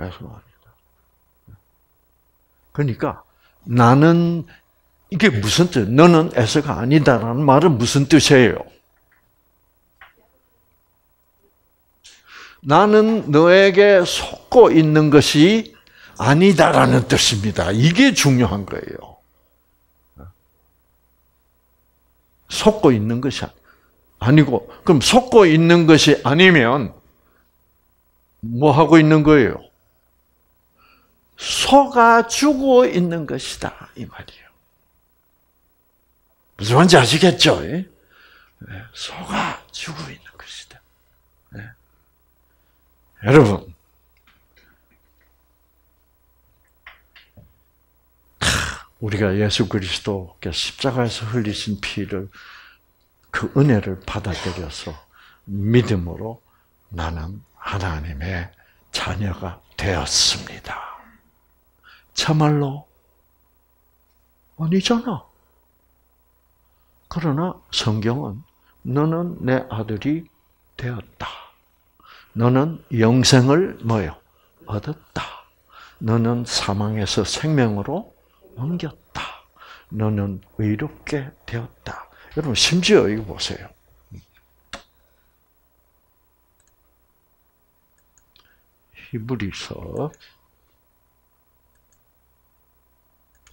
에서가 아니다. 그러니까 나는 이게 무슨 뜻? 너는 에서가 아니다라는 말은 무슨 뜻이에요? 나는 너에게 속고 있는 것이 아니다라는 뜻입니다. 이게 중요한 거예요. 속고 있는 것이 아니고, 그럼 속고 있는 것이 아니면 뭐 하고 있는 거예요? 속아 주고 있는 것이다. 이 말이에요. 무슨 말인지 아시겠죠? 예? 네, 속아 주고 있는 것이다. 네. 여러분, 우리가 예수 그리스도께 십자가에서 흘리신 피를 그 은혜를 받아들여서 믿음으로 나는 하나님의 자녀가 되었습니다. 참말로 아니잖아. 그러나 성경은 너는 내 아들이 되었다. 너는 영생을 뭐요? 얻었다. 너는 사망에서 생명으로 옮겼다. 너는 의롭게 되었다. 여러분 심지어 이거 보세요. 히브리서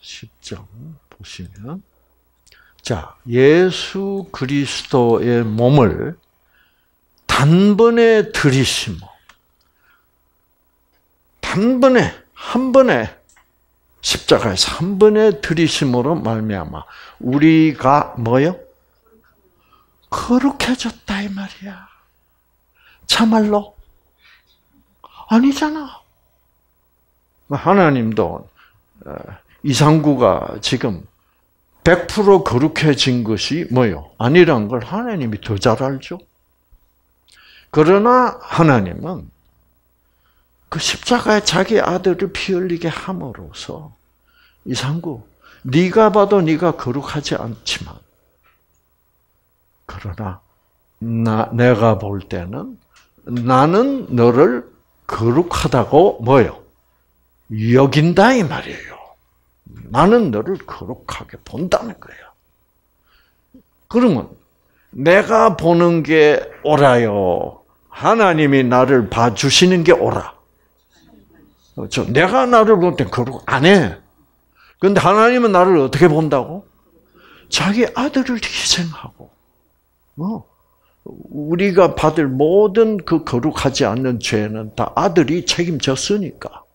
10장 보시면 자, 예수 그리스도의 몸을 단번에 들이심어 단번에 한 번에 십자가에서 한 번에 들이심으로 말미암아 우리가 뭐요? 거룩해졌다 이 말이야. 참말로 아니잖아. 하나님도 어, 이상구가 지금 100% 거룩해진 것이 뭐요? 아니란 걸 하나님이 더 잘 알죠. 그러나 하나님은 그 십자가에 자기 아들을 피 흘리게 함으로써 이상구, 네가 봐도 네가 거룩하지 않지만 그러나 나 내가 볼 때는 나는 너를 거룩하다고 뭐요? 여긴다 이 말이에요. 나는 너를 거룩하게 본다는 거예요. 그러면 내가 보는 게 옳아요. 하나님이 나를 봐주시는 게 옳아. 그렇죠? 내가 나를 볼때 거룩 안 해. 근데 하나님은 나를 어떻게 본다고? 자기 아들을 희생하고, 어, 우리가 받을 모든 그 거룩하지 않는 죄는 다 아들이 책임졌으니까.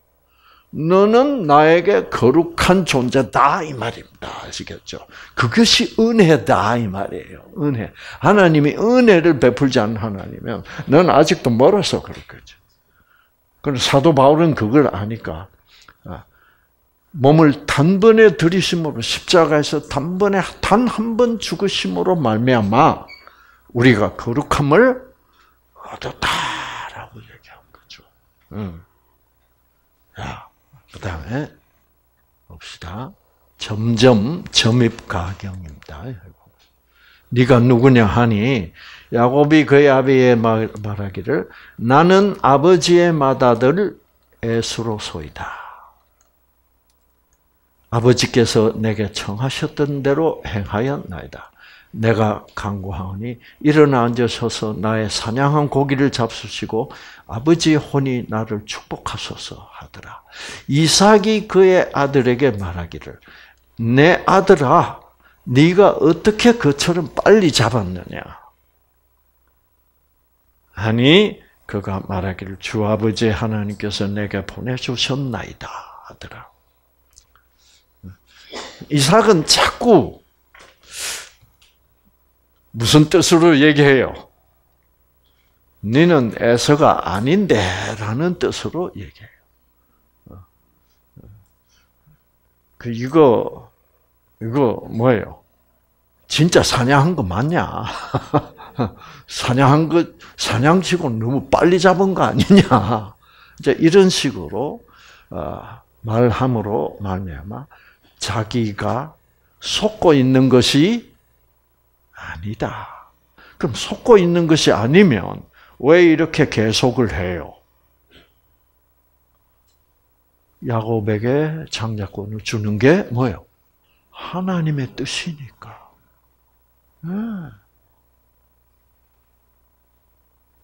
너는 나에게 거룩한 존재다 이 말입니다. 아시겠죠? 그것이 은혜다 이 말이에요. 은혜. 하나님이 은혜를 베풀지 않는 하나님은 넌 아직도 멀어서 그럴 거죠. 그럼 사도 바울은 그걸 아니까 아, 몸을 단번에 들이심으로 십자가에서 단번에 단 한 번 죽으심으로 말미암아 우리가 거룩함을 얻었다라고 얘기한 거죠. 응. 야, 그 다음에 봅시다. 점점 점입 가경입니다. 네가 누구냐 하니 야곱이 그의 아비에 말하기를 나는 아버지의 맏아들 에스로 소이다. 아버지께서 내게 청하셨던 대로 행하였나이다. 내가 강구하오니 일어나 앉으셔서 나의 사냥한 고기를 잡수시고 아버지의 혼이 나를 축복하소서 하더라. 이삭이 그의 아들에게 말하기를 내 아들아 네가 어떻게 그처럼 빨리 잡았느냐 하니 그가 말하기를 주 아버지 하나님께서 내게 보내주셨나이다 하더라. 이삭은 자꾸 무슨 뜻으로 얘기해요? 너는 에서가 아닌데 라는 뜻으로 얘기해요. 어. 그 이거 이거 뭐예요? 진짜 사냥한 거 맞냐? 사냥한 거 사냥치고 너무 빨리 잡은 거 아니냐? 이제 이런 식으로 어, 말함으로 말미암아 자기가 속고 있는 것이 아니다. 그럼 속고 있는 것이 아니면 왜 이렇게 계속을 해요? 야곱에게 장자권을 주는 게 뭐예요? 하나님의 뜻이니까. 네.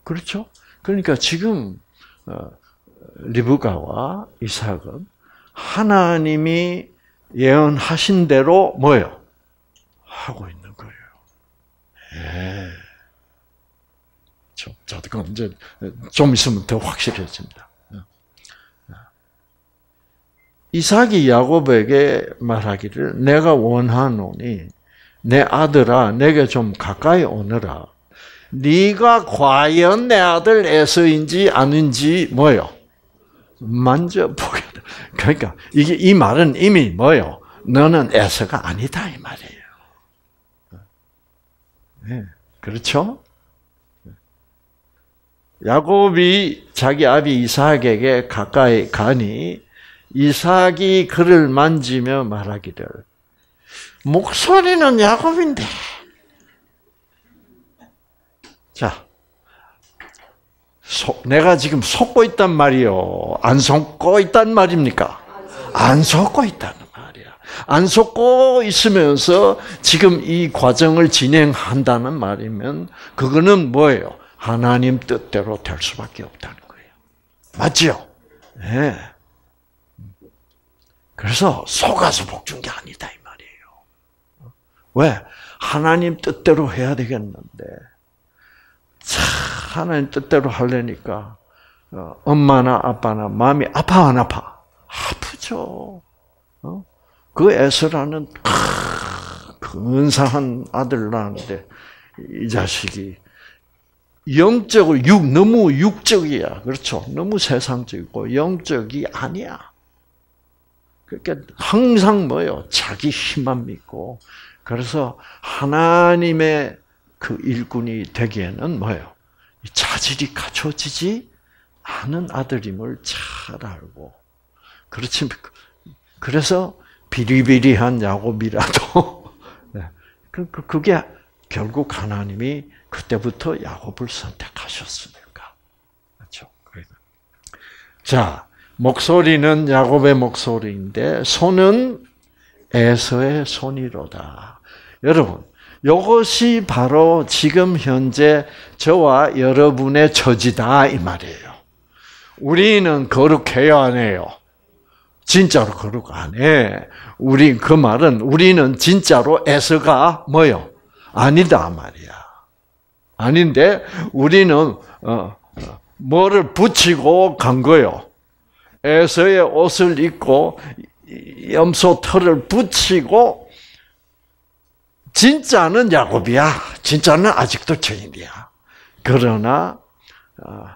그렇죠? 그러니까 지금 어, 리브가와 이삭은 하나님이 예언하신 대로 뭐예요? 하고 있는 예. 저, 저도 이제 좀 있으면 더 확실해집니다. 이삭이 야곱에게 말하기를 내가 원하노니 내 아들아 내게 좀 가까이 오너라. 네가 과연 내 아들 에서인지 아닌지 뭐요? 만져보게. 그러니까 이게 이 말은 이미 뭐요? 너는 에서가 아니다 이 말이에요. 네, 그렇죠? 야곱이 자기 아비 이삭에게 가까이 가니 이삭이 그를 만지며 말하기를 목소리는 야곱인데 자 속, 내가 지금 속고 있단 말이요 안 속고 있단 말입니까? 안 속고 있다는 말이야. 안 속고 있으면서 지금 이 과정을 진행한다는 말이면 그거는 뭐예요? 하나님 뜻대로 될 수밖에 없다는 거예요. 맞죠? 네. 그래서 속아서 복준 게 아니다 이 말이에요. 왜? 하나님 뜻대로 해야 되겠는데 참 하나님 뜻대로 하려니까 어, 엄마나 아빠나 마음이 아파 안 아파? 아프죠. 어? 그 에스라는 근사한 아들 낳았는데 이 자식이 영적을 육 너무 육적이야. 그렇죠. 너무 세상적이고 영적이 아니야. 그러니까 항상 뭐요? 자기 힘만 믿고 그래서 하나님의 그 일꾼이 되기에는 뭐요? 자질이 갖춰지지 않은 아들임을 잘 알고 그렇지 그래서 비리비리한 야곱이라도 네. 그, 그, 그게 결국 하나님이 그때부터 야곱을 선택하셨으니까. 그렇죠? 자, 목소리는 야곱의 목소리인데 손은 에서의 손이로다. 여러분, 이것이 바로 지금 현재 저와 여러분의 처지다 이 말이에요. 우리는 거룩해요 안 해요? 진짜로 거룩 안 해. 우리 그 말은 우리는 진짜로 에서가 뭐요? 아니다 말이야. 아닌데 우리는 어, 어, 뭐를 붙이고 간 거요. 에서의 옷을 입고 염소 털을 붙이고 진짜는 야곱이야. 진짜는 아직도 죄인이야. 그러나 어,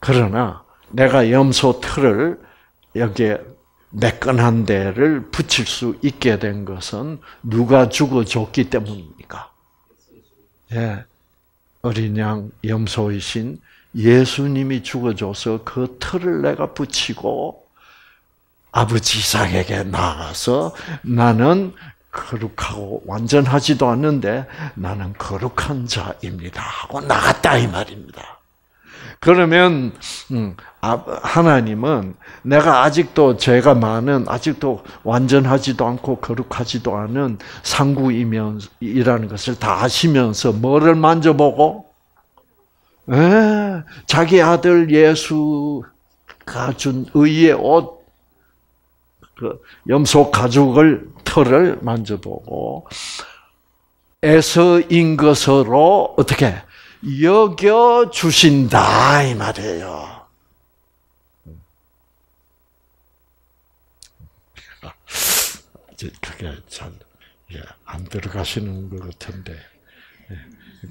그러나 내가 염소 털을 여기에 매끈한 데를 붙일 수 있게 된 것은 누가 죽어줬기 때문입니까? 예. 어린 양 염소이신 예수님이 죽어줘서 그 틀을 내가 붙이고 아버지 이삭에게 나가서 나는 거룩하고 완전하지도 않는데 나는 거룩한 자입니다 하고 나갔다 이 말입니다. 그러면 음, 하나님은 내가 아직도 죄가 많은 아직도 완전하지도 않고 거룩하지도 않은 상구이면이라는 것을 다 아시면서 뭐를 만져보고 에, 예, 자기 아들 예수가 준 의의 옷, 그 염소 가죽을 털을 만져보고 에서인 것으로 어떻게 여겨 주신다 이 말이에요. 그게 잘안 예, 들어가시는 것 같은데 예,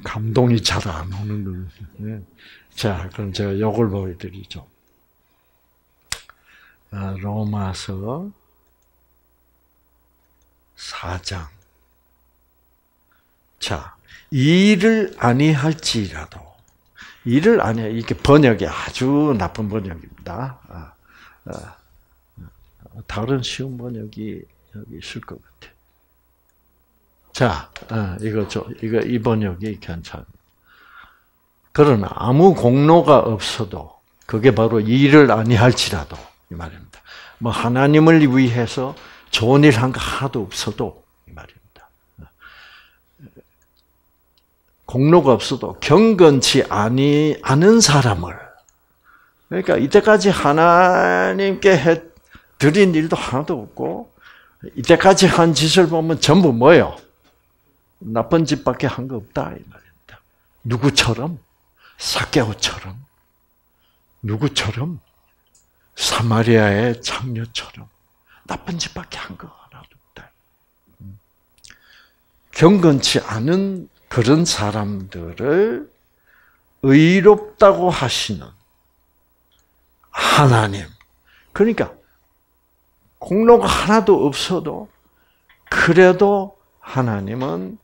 감동이 잘 안 오는 거. 예. 자, 그럼 제가 요걸 보여드리죠. 아, 로마서 4장. 자, 일을 아니할지라도 일을 아니 이게 번역이 아주 나쁜 번역입니다. 아, 아, 다른 쉬운 번역이 여기 있을 것 같아. 자, 아, 이거 저 이거 이 번역이 괜찮. 그러나 아무 공로가 없어도 그게 바로 일을 아니할지라도 이 말입니다. 뭐 하나님을 위해서 좋은 일 한 거 하나도 없어도 공로가 없어도 경건치 아니 않은 사람을 그러니까 이때까지 하나님께 해 드린 일도 하나도 없고 이때까지 한 짓을 보면 전부 뭐예요? 나쁜 짓밖에 한 거 없다 이 말입니다. 누구처럼 사개오처럼 누구처럼 사마리아의 장녀처럼 나쁜 짓밖에 한 거 하나도 없다. 경건치 않은 그런 사람들을 의롭다고 하시는 하나님. 그러니까 공로가 하나도 없어도 그래도 하나님은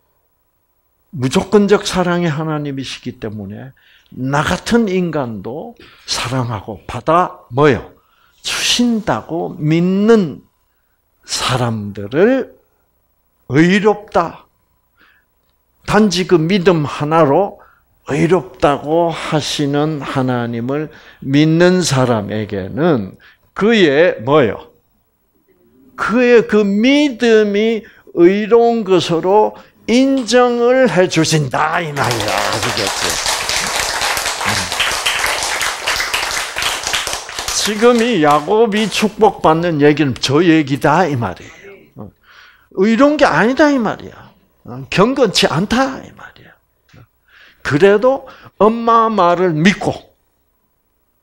무조건적 사랑의 하나님이시기 때문에 나 같은 인간도 사랑하고 받아 뭐요? 주신다고 믿는 사람들을 의롭다. 단지 그 믿음 하나로 의롭다고 하시는 하나님을 믿는 사람에게는 그의 뭐요? 그의 그 믿음이 의로운 것으로 인정을 해 주신다 이 말이야. 아시겠죠? 지금 이 야곱이 축복받는 얘기는 저 얘기다 이 말이에요. 어. 의로운 게 아니다 이 말이야. 어. 경건치 않다 이 말이야. 그래도 엄마 말을 믿고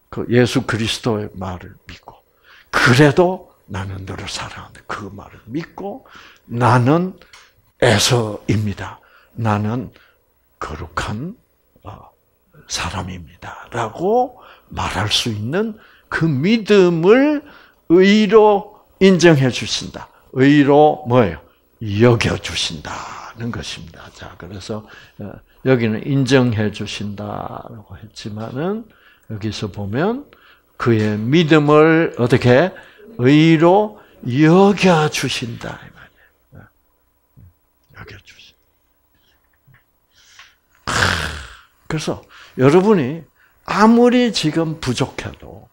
그 예수 그리스도의 말을 믿고 그래도 나는 너를 사랑한다. 그 말을 믿고 나는 에서입니다. 나는 거룩한 어, 사람입니다. 라고 말할 수 있는 그 믿음을 의로 인정해 주신다. 의로 뭐예요? 여겨 주신다는 것입니다. 자, 그래서 어, 여기는 인정해 주신다라고 했지만은 여기서 보면 그의 믿음을 어떻게 의로 여겨 주신다 이 말이에요. 여겨 주신. 그래서 여러분이 아무리 지금 부족해도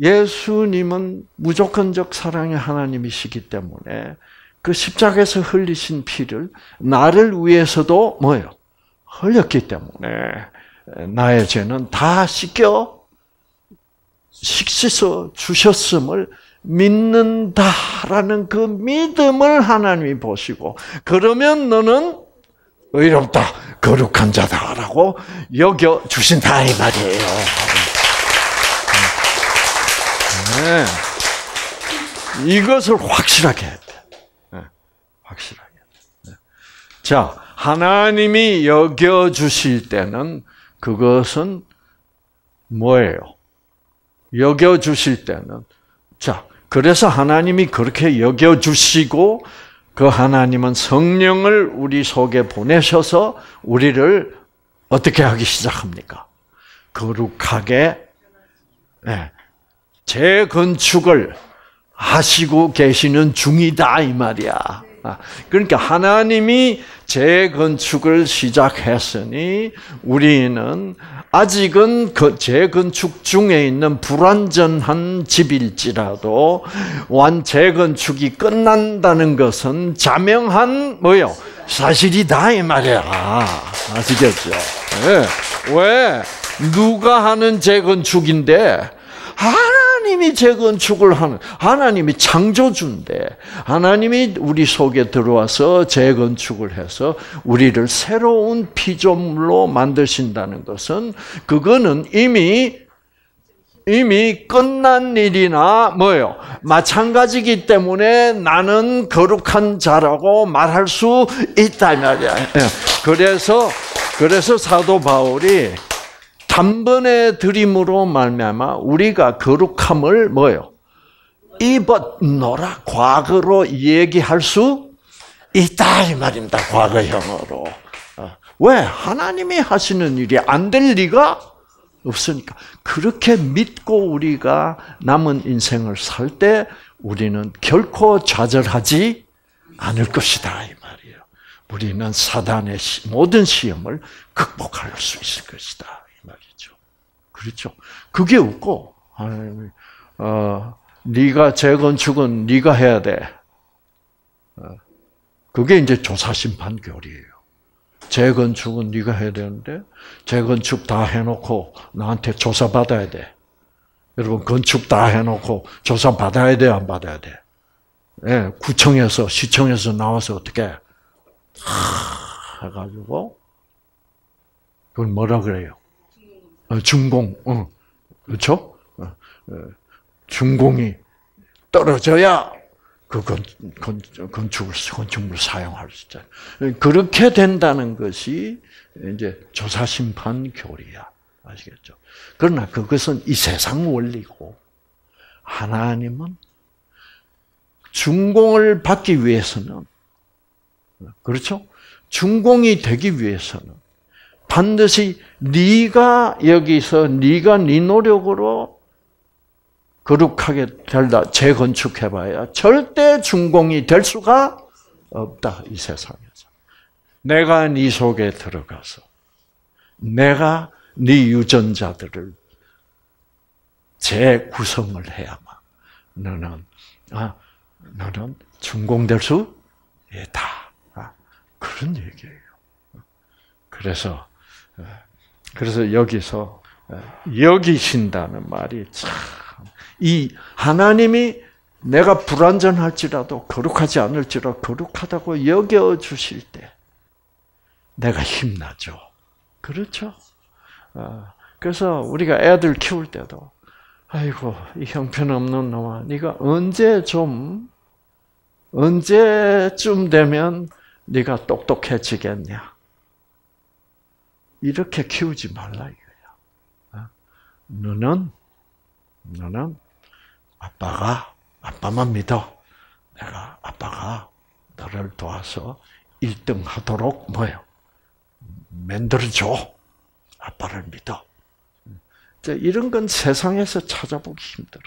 예수님은 무조건적 사랑의 하나님이시기 때문에 그 십자가에서 흘리신 피를 나를 위해서도 뭐요? 흘렸기 때문에 나의 죄는 다 씻겨 씻어 주셨음을 믿는다라는 그 믿음을 하나님이 보시고 그러면 너는 의롭다 거룩한 자다라고 여겨 주신다 이 말이에요. 네. 이것을 확실하게 해야 돼. 네. 확실하게. 네. 자, 하나님이 여겨 주실 때는 그것은 뭐예요? 여겨 주실 때는 자, 그래서 하나님이 그렇게 여겨 주시고 그 하나님은 성령을 우리 속에 보내셔서 우리를 어떻게 하기 시작합니까? 거룩하게 네, 재건축을 하시고 계시는 중이다 이 말이야. 아, 그러니까 하나님이 재건축을 시작했으니 우리는 아직은 그 재건축 중에 있는 불완전한 집일지라도 완 재건축이 끝난다는 것은 자명한 뭐요 사실이다 이 말이야. 아시겠죠? 네. 왜 누가 하는 재건축인데 하나 님이 재건축을 하는 하나님이 창조주인데 하나님이 우리 속에 들어와서 재건축을 해서 우리를 새로운 피조물로 만드신다는 것은 그거는 이미 이미 끝난 일이나 뭐요 마찬가지기 때문에 나는 거룩한 자라고 말할 수 있다 말이야. 예. 그래서 그래서 사도 바울이 단번에 드림으로 말미암아 우리가 거룩함을 뭐요? 입었노라 과거로 얘기할 수 있다 이 말입니다. 과거형으로. 어. 왜 하나님이 하시는 일이 안 될 리가 없으니까 그렇게 믿고 우리가 남은 인생을 살 때 우리는 결코 좌절하지 않을 것이다 이 말이에요. 우리는 사단의 모든 시험을 극복할 수 있을 것이다. 그렇죠. 그게 없고 어, 네가 재건축은 네가 해야 돼. 어, 그게 이제 조사심판 교리예요. 재건축은 네가 해야 되는데 재건축 다 해놓고 나한테 조사 받아야 돼. 여러분 건축 다 해놓고 조사 받아야 돼, 안 받아야 돼? 예, 구청에서 시청에서 나와서 어떻게 하, 해가지고 그걸 뭐라 그래요? 어, 중공, 어, 그렇죠? 어, 중공이 떨어져야 그 건, 건축을, 건축물 사용할 수 있잖아요. 그렇게 된다는 것이 이제 조사 심판 교리야. 아시겠죠? 그러나 그것은 이 세상 원리고, 하나님은 준공을 받기 위해서는, 그렇죠? 준공이 되기 위해서는 반드시 네가 여기서 네가 네 노력으로 거룩하게 될다 재건축해봐야 절대 준공이 될 수가 없다 이 세상에서. 내가 네 속에 들어가서 내가 네 유전자들을 재구성을 해야만 너는 아 너는 준공될 수 있다. 아, 그런 얘기예요. 그래서 그래서 여기서 여기신다는 말이 참 이 하나님이 내가 불완전할지라도 거룩하지 않을지라도 거룩하다고 여겨 주실 때 내가 힘나죠. 그렇죠? 어, 그래서 우리가 애들 키울 때도 아이고 이 형편없는 놈아, 네가 언제 좀 언제쯤 되면 네가 똑똑해지겠냐? 이렇게 키우지 말라 이거야. 어? 너는 너는 아빠가 아빠만 믿어. 내가 아빠가 너를 도와서 1등 하도록 뭐요? 만들어줘. 아빠를 믿어. 이런 건 세상에서 찾아보기 힘들어.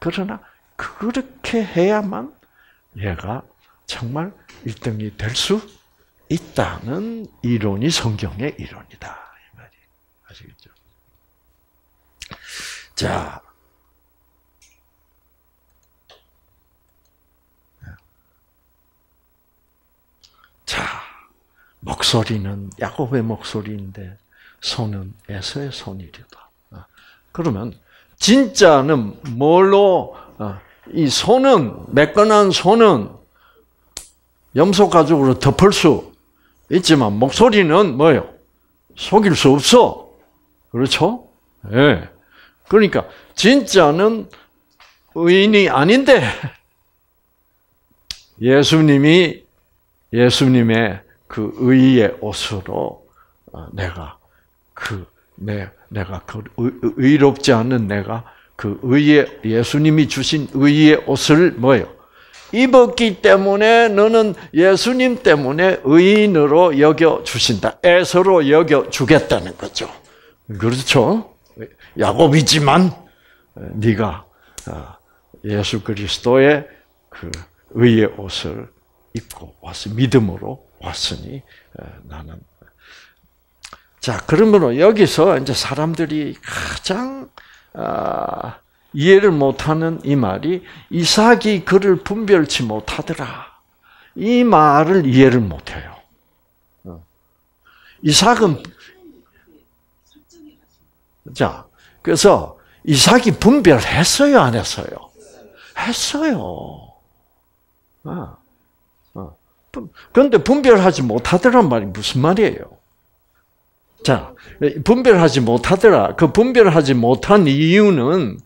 그러나 그렇게 해야만 얘가 정말 1등이 될 수 있다는 이론이 성경의 이론이다. 이 말이 아시겠죠? 자. 자, 목소리는 야곱의 목소리인데 손은 에서의 손이다. 그러면 진짜는 뭘로 어, 이 손은 매끈한 손은 염소 가죽으로 덮을 수 있지만 목소리는 뭐예요? 속일 수 없어. 그렇죠? 예. 네. 그러니까 진짜는 의인이 아닌데 예수님이 예수님의 그 의의 옷으로 어, 내가 그 내, 내가 그 의, 롭지 않은 내가 그 의의 예수님이 주신 의의 옷을 뭐요? 입었기 때문에 너는 예수님 때문에 의인으로 여겨 주신다. 애서로 여겨 주겠다는 거죠. 그렇죠? 야곱이지만 네가 어, 예수 그리스도의 그 의의 옷을 입고 왔어 믿음으로 왔으니 어, 나는 자 그러므로 여기서 이제 사람들이 가장 아, 이해를 못하는 이 말이 이삭이 그를 분별치 못하더라. 이 말을 이해를 못해요. 어. 이삭은 자 그래서 이삭이 분별했어요, 안 했어요? 했어요. 아, 어. 그런데 분별하지 못하더란 말이 무슨 말이에요? 자, 분별하지 못하더라. 그 분별하지 못한 이유는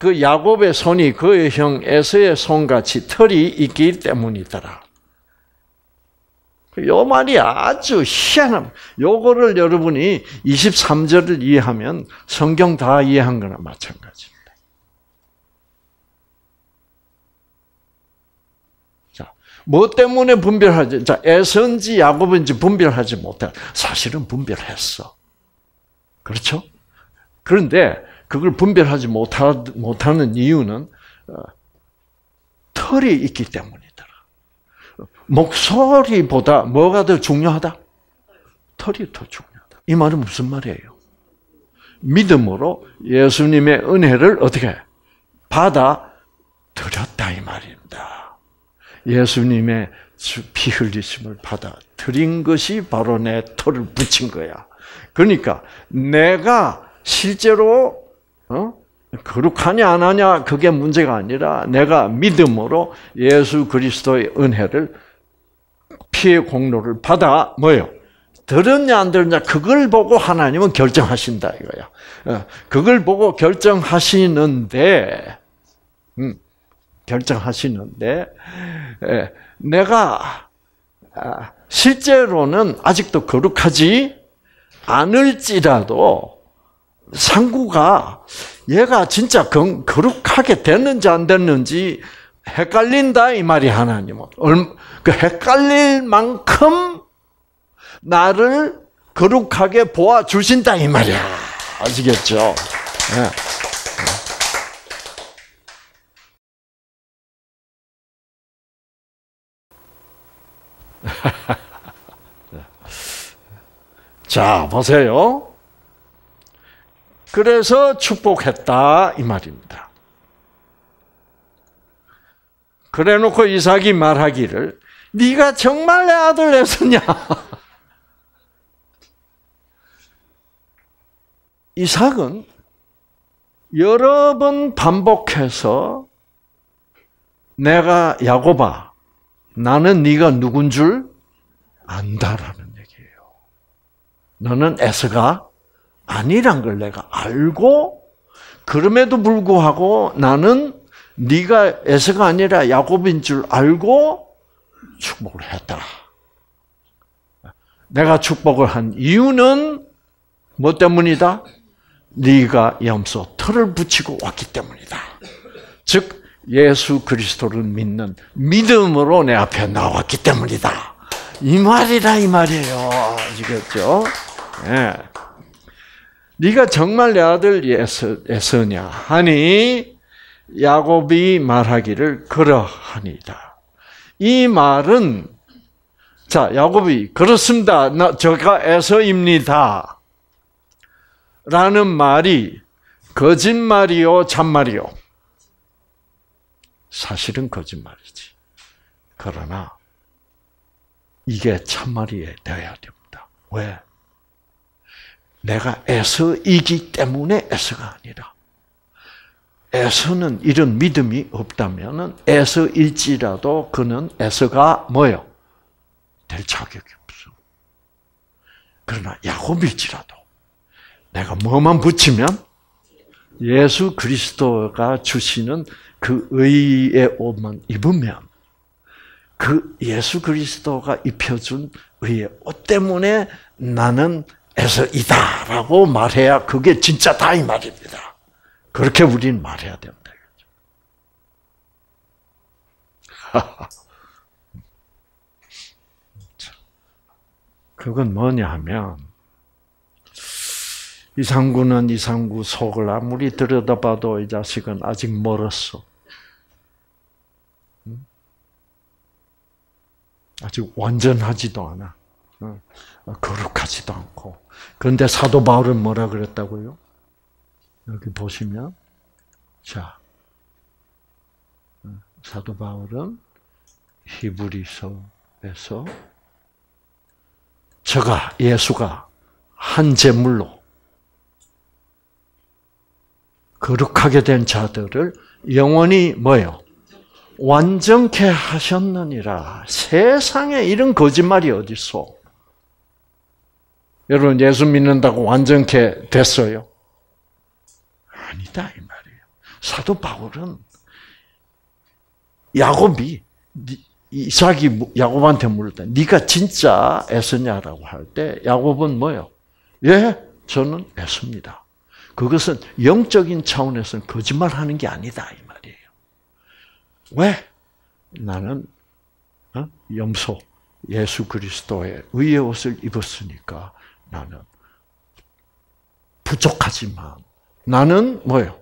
그 야곱의 손이 그의 형 에서의 손같이 털이 있기 때문이더라. 요 말이 아주 희한함. 요거를 여러분이 23절을 이해하면 성경 다 이해한 거나 마찬가지입니다. 자, 뭐 때문에 분별하지? 자, 에서인지 야곱인지 분별하지 못해. 사실은 분별했어. 그렇죠? 그런데 그걸 분별하지 못하는 이유는 어, 털이 있기 때문이더라. 목소리보다 뭐가 더 중요하다? 털이 더 중요하다. 이 말은 무슨 말이에요? 믿음으로 예수님의 은혜를 어떻게 받아 들였다 이 말입니다. 예수님의 피 흘리심을 받아 들인 것이 바로 내 털을 붙인 거야. 그러니까 내가 실제로 어? 거룩하냐 안 하냐 그게 문제가 아니라 내가 믿음으로 예수 그리스도의 은혜를 피의 공로를 받아 뭐요? 들었냐 안 들었냐 그걸 보고 하나님은 결정하신다 이거야. 어, 그걸 보고 결정하시는데 음, 결정하시는데 예, 내가 아, 실제로는 아직도 거룩하지 않을지라도 상구가 얘가 진짜 거룩하게 됐는지 안 됐는지 헷갈린다 이 말이 하나님은 그 헷갈릴 만큼 나를 거룩하게 보아 주신다 이 말이야 아시겠죠? 네. 자, 보세요. 그래서 축복했다 이 말입니다. 그래놓고 이삭이 말하기를 네가 정말 내 아들 에서냐? 이삭은 여러 번 반복해서 내가 야곱아 나는 네가 누군 줄 안다라는 얘기예요. 너는 에서가 아니란 걸 내가 알고 그럼에도 불구하고 나는 네가 에서가 아니라 야곱인 줄 알고 축복을 했다. 내가 축복을 한 이유는 뭐 때문이다? 네가 염소 털을 붙이고 왔기 때문이다. 즉 예수 그리스도를 믿는 믿음으로 내 앞에 나왔기 때문이다. 이 말이다 이 말이에요. 아시겠죠? 네. 네가 정말 내 아들 예서, 예서냐 하니 야곱이 말하기를 그러하니다. 이 말은 자 야곱이 그렇습니다. 나 저가 에서입니다. 라는 말이 거짓말이요 참말이요. 사실은 거짓말이지. 그러나 이게 참말이 되어야 됩니다. 왜? 내가 에서이기 때문에 에서가 아니라 에서는 이런 믿음이 없다면은 에서일지라도 그는 에서가 뭐요? 될 자격이 없어. 그러나 야곱일지라도 내가 뭐만 붙이면 예수 그리스도가 주시는 그 의의 옷만 입으면 그 예수 그리스도가 입혀준 의의 옷 때문에 나는 에서 이다라고 말해야 그게 진짜 다 이 말입니다. 그렇게 우리는 말해야 됩니다. 그건 뭐냐 하면 이상구는 이상구 속을 아무리 들여다봐도 이 자식은 아직 멀었어. 아직 완전하지도 않아. 거룩하지도 않고. 그런데 사도 바울은 뭐라 그랬다고요? 여기 보시면, 자, 사도 바울은 히브리서에서 저가 예수가 한 제물로 거룩하게 된 자들을 영원히 뭐요? 완전케 하셨느니라. 세상에 이런 거짓말이 어디 있어? 여러분 예수 믿는다고 완전케 됐어요? 아니다 이 말이에요. 사도 바울은 야곱이 이삭이 야곱한테 물었다. 네가 진짜 애쓰냐라고 할 때 야곱은 뭐요? 예, 저는 애씁니다. 그것은 영적인 차원에서는 거짓말하는 게 아니다 이 말이에요. 왜? 나는 어? 염소 예수 그리스도의 의의 옷을 입었으니까 나는 부족하지만 나는 뭐요?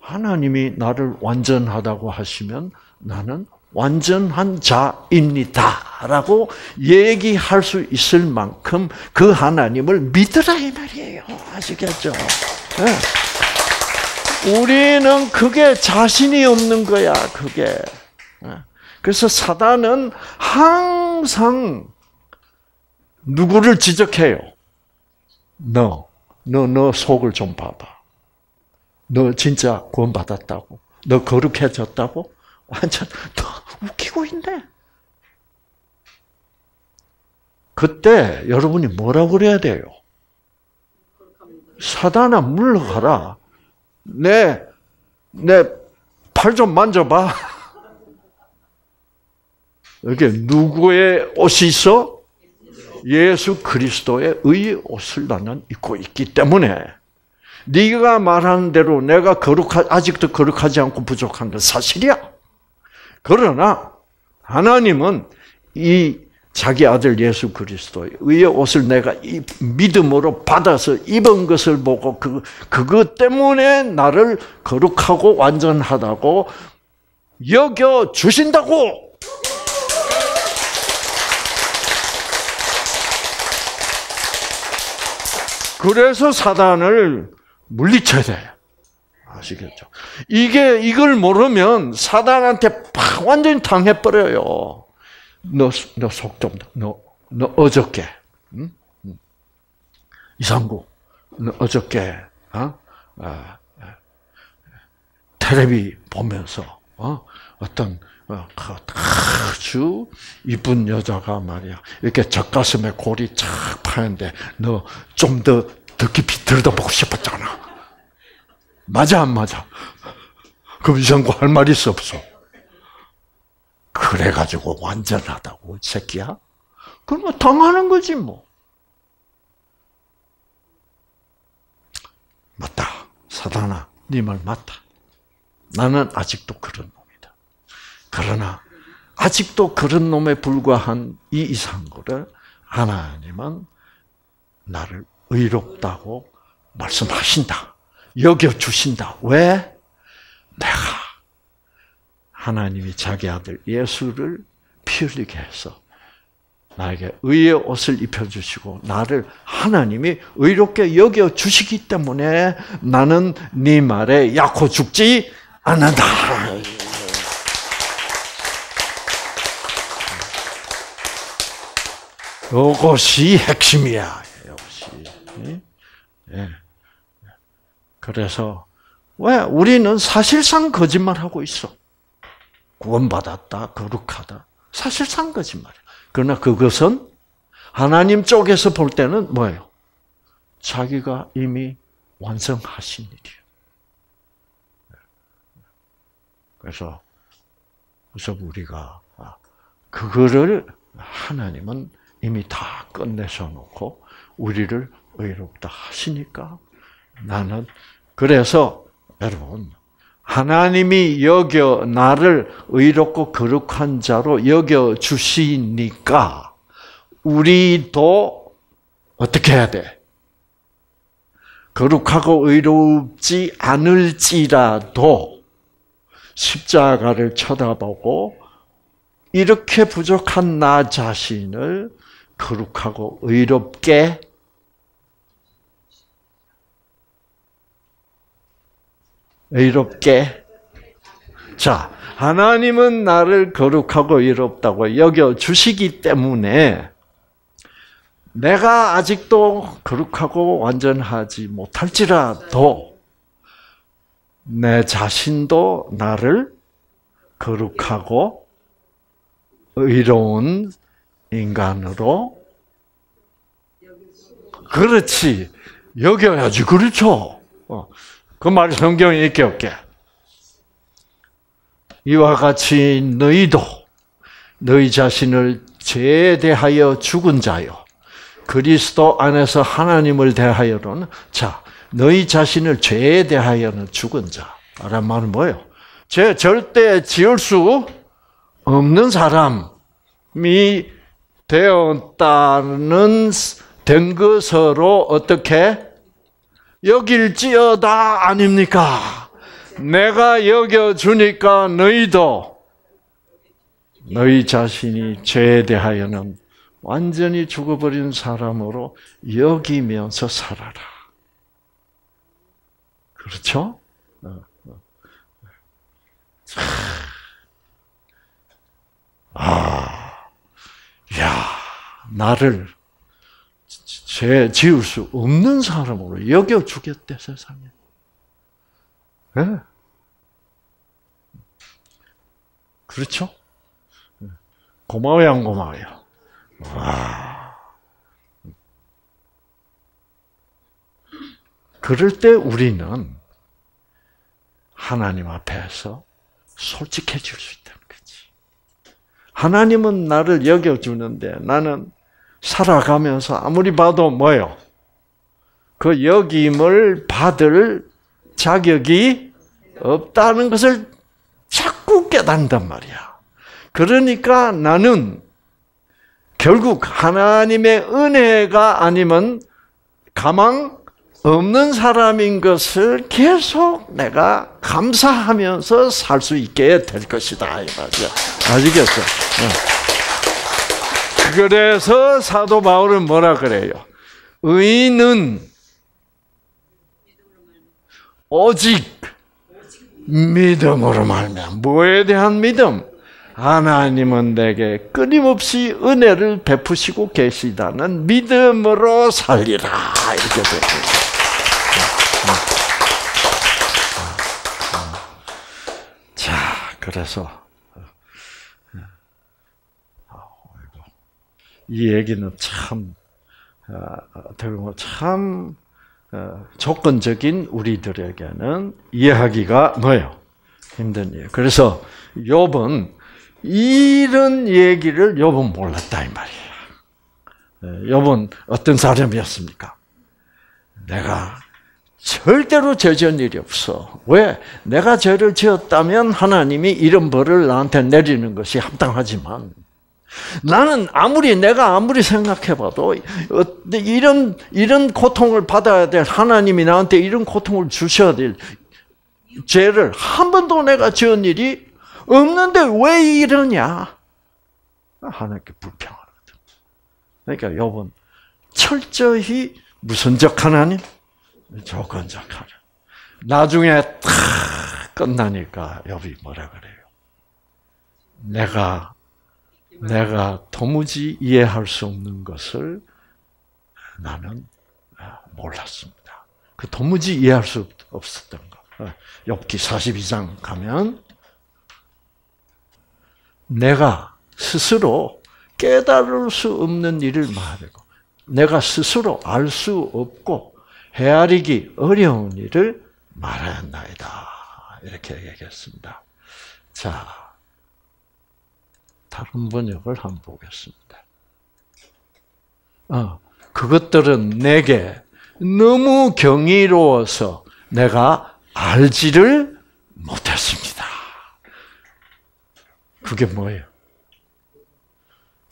하나님이 나를 완전하다고 하시면 나는 완전한 자입니다라고 얘기할 수 있을 만큼 그 하나님을 믿으라 이 말이에요. 아시겠죠? 네. 우리는 그게 자신이 없는 거야. 그게. 네. 그래서 사단은 항상 누구를 지적해요? 너, 너, 너 속을 좀 봐봐. 너 진짜 구원 받았다고? 너 거룩해졌다고? 완전 너 웃기고 있네. 그때 여러분이 뭐라고 그래야 돼요? 사단아 물러가라. 내 내 팔 좀 만져봐. 이게 누구의 옷이 있어? 예수 그리스도의 의 옷을 나는 입고 있기 때문에 네가 말하는 대로 내가 거룩하 아직도 거룩하지 않고 부족한 건 사실이야. 그러나 하나님은 이 자기 아들 예수 그리스도의 의의 옷을 내가 믿음으로 받아서 입은 것을 보고 그 그것 때문에 나를 거룩하고 완전하다고 여겨 주신다고. 그래서 사단을 물리쳐야 돼. 아시겠죠? 이게 이걸 모르면 사단한테 팍 완전히 당해 버려요. 너, 너 속 좀, 너, 너 어저께, 응? 이상구, 너 어저께, 어? 아, 텔레비 보면서, 어? 어떤, 어, 아주 이쁜 여자가 말이야. 이렇게 젖가슴에 골이 착 파는데, 너 좀 더, 더 깊이 들여다보고 싶었잖아. 맞아, 안 맞아? 그럼 이상구 할말 있어, 없어? 그래가지고 완전하다고, 새끼야? 그러면 당하는 거지, 뭐. 맞다. 사단아, 네 말 맞다. 나는 아직도 그런. 그러나, 아직도 그런 놈에 불과한 이 이상구를 하나님은 나를 의롭다고 말씀하신다. 여겨주신다. 왜? 내가 하나님이 자기 아들 예수를 피 흘리게 해서 나에게 의의 옷을 입혀주시고 나를 하나님이 의롭게 여겨주시기 때문에 나는 네 말에 약호 죽지 않는다. 이것이 핵심이야. 이것이. 예. 그래서 왜 우리는 사실상 거짓말하고 있어. 구원받았다, 거룩하다. 사실상 거짓말이야. 그러나 그것은 하나님 쪽에서 볼 때는 뭐예요? 자기가 이미 완성하신 일이에요. 그래서 그래서 우리가 그거를 하나님은 이미 다 끝내서 놓고 우리를 의롭다 하시니까 나는 그래서 여러분 하나님이 여겨 나를 의롭고 거룩한 자로 여겨 주시니까 우리도 어떻게 해야 돼? 거룩하고 의롭지 않을지라도 십자가를 쳐다보고 이렇게 부족한 나 자신을 거룩하고 의롭게 의롭게. 자, 하나님은 나를 거룩하고 의롭다고 여겨 주시기 때문에 내가 아직도 거룩하고 완전하지 못할지라도 내 자신도 나를 거룩하고 의로운 인간으로 그렇지 여겨야지 그렇죠. 어. 그 말이 성경에 있게 없게. 이와 같이 너희도 너희 자신을 죄에 대하여 죽은 자요. 그리스도 안에서 하나님을 대하여는 자, 너희 자신을 죄에 대하여는 죽은 자. 라는 말은 뭐예요? 죄 절대 지을 수 없는 사람이 되었다는 된 것으로 어떻게 여길지어다 아닙니까? 내가 여겨 주니까 너희도 너희 자신이 죄에 대하여는 완전히 죽어버린 사람으로 여기면서 살아라. 그렇죠? 어, 어. 아, 야, 나를 죄 지을 수 없는 사람으로 여겨 주겠대 세상에. 네. 그렇죠? 고마워요, 안 고마워요? 와. 그럴 때 우리는 하나님 앞에서 솔직해질 수 거지. 하나님은 나를 여겨주는데 나는 살아가면서 아무리 봐도 뭐요? 그 여김을 받을 자격이 없다는 것을 자꾸 깨닫는단 말이야. 그러니까 나는 결국 하나님의 은혜가 아니면 가망 없는 사람인 것을 계속 내가 감사하면서 살 수 있게 될 것이다. 아시겠어? 그래서 사도 바울은 뭐라 그래요? 의인은 오직 믿음으로 말며 뭐에 대한 믿음? 하나님은 내게 끊임없이 은혜를 베푸시고 계시다는 믿음으로 살리라 이렇게. 자, 그래서 이 얘기는 참 어떻게 보면 참 어, 조건적인 우리들에게는 이해하기가 뭐요 힘든 일. 그래서 욥은 이런 얘기를 욥은 몰랐다 이 말이에요. 욥은 어떤 사람이었습니까? 내가 절대로 죄 지은 일이 없어. 왜? 내가 죄를 지었다면 하나님이 이런 벌을 나한테 내리는 것이 합당하지만 나는 아무리 내가 아무리 생각해봐도 어, 이런 이런 고통을 받아야 될 하나님이 나한테 이런 고통을 주셔야 될 죄를 한 번도 내가 지은 일이 없는데 왜 이러냐? 하나님께 불평하거든. 그러니까 여러분 철저히 무선적 하나님, 조건적 하나님. 나중에 다 끝나니까 여비 뭐라 그래요? 내가 내가 도무지 이해할 수 없는 것을 나는 몰랐습니다. 그 도무지 이해할 수 없었던 것. 엽기 42장 가면 내가 스스로 깨달을 수 없는 일을 말하고 내가 스스로 알 수 없고 헤아리기 어려운 일을 말하였나이다. 이렇게 얘기했습니다. 자, 다른 번역을 한번 보겠습니다. 어, 그것들은 내게 너무 경이로워서 내가 알지를 못했습니다. 그게 뭐예요?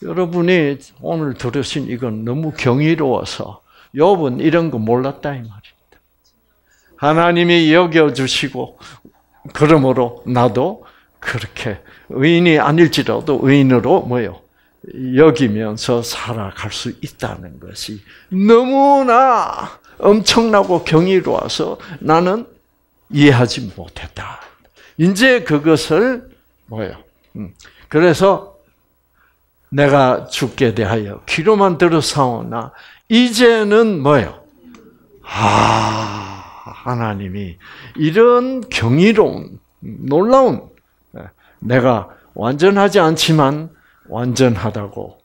여러분이 오늘 들으신 이건 너무 경이로워서 욥은 이런 거 몰랐다 이 말입니다. 하나님이 여겨 주시고 그러므로 나도 그렇게 의인이 아닐지라도 의인으로 뭐요? 여기면서 살아갈 수 있다는 것이 너무나 엄청나고 경이로워서 나는 이해하지 못했다. 이제 그것을 뭐요? 음, 그래서 내가 죽게 대하여 귀로만 들어 사오나 이제는 뭐요? 아 하나님이 이런 경이로운 놀라운 내가 완전하지 않지만 완전하다고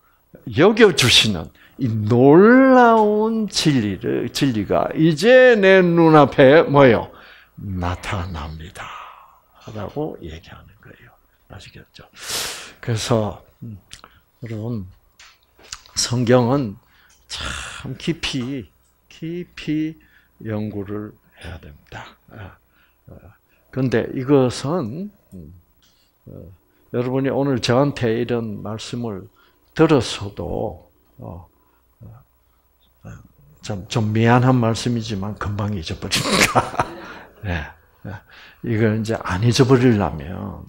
여겨주시는 이 놀라운 진리를, 진리가 이제 내 눈앞에 뭐요? 나타납니다. 라고 얘기하는 거예요. 아시겠죠? 그래서, 음, 여러분, 성경은 참 깊이, 깊이 연구를 해야 됩니다. 그런데 아, 아. 이것은, 음, 어, 여러분이 오늘 저한테 이런 말씀을 들었어도 어, 어, 좀, 좀 미안한 말씀이지만 금방 잊어버립니다. 네. 이걸 이제 안 잊어버리려면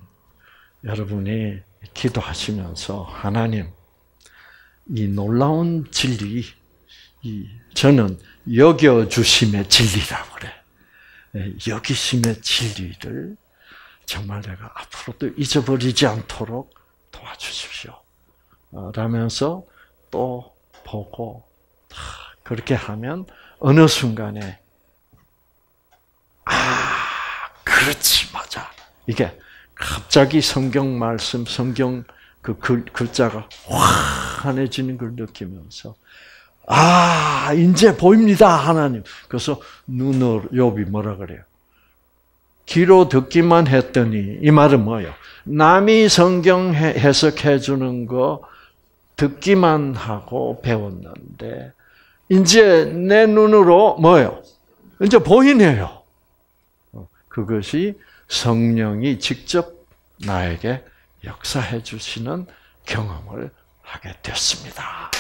여러분이 기도하시면서 하나님 이 놀라운 진리, 이 저는 여겨 주심의 진리라고 그래. 네, 여기심의 진리를 정말 내가 앞으로도 잊어버리지 않도록 도와주십시오. 어, 라면서 또 보고 그렇게 하면 어느 순간에 아 그렇지 맞아 이게 갑자기 성경 말씀 성경 그 글, 글자가 환해지는 걸 느끼면서 아 이제 보입니다 하나님 그래서 눈을 욥이 뭐라 그래요 귀로 듣기만 했더니 이 말은 뭐예요? 남이 성경 해석해 주는 거 듣기만 하고 배웠는데 이제 내 눈으로 뭐예요? 이제 보이네요. 어, 그것이 성령이 직접 나에게 역사해 주시는 경험을 하게 됐습니다.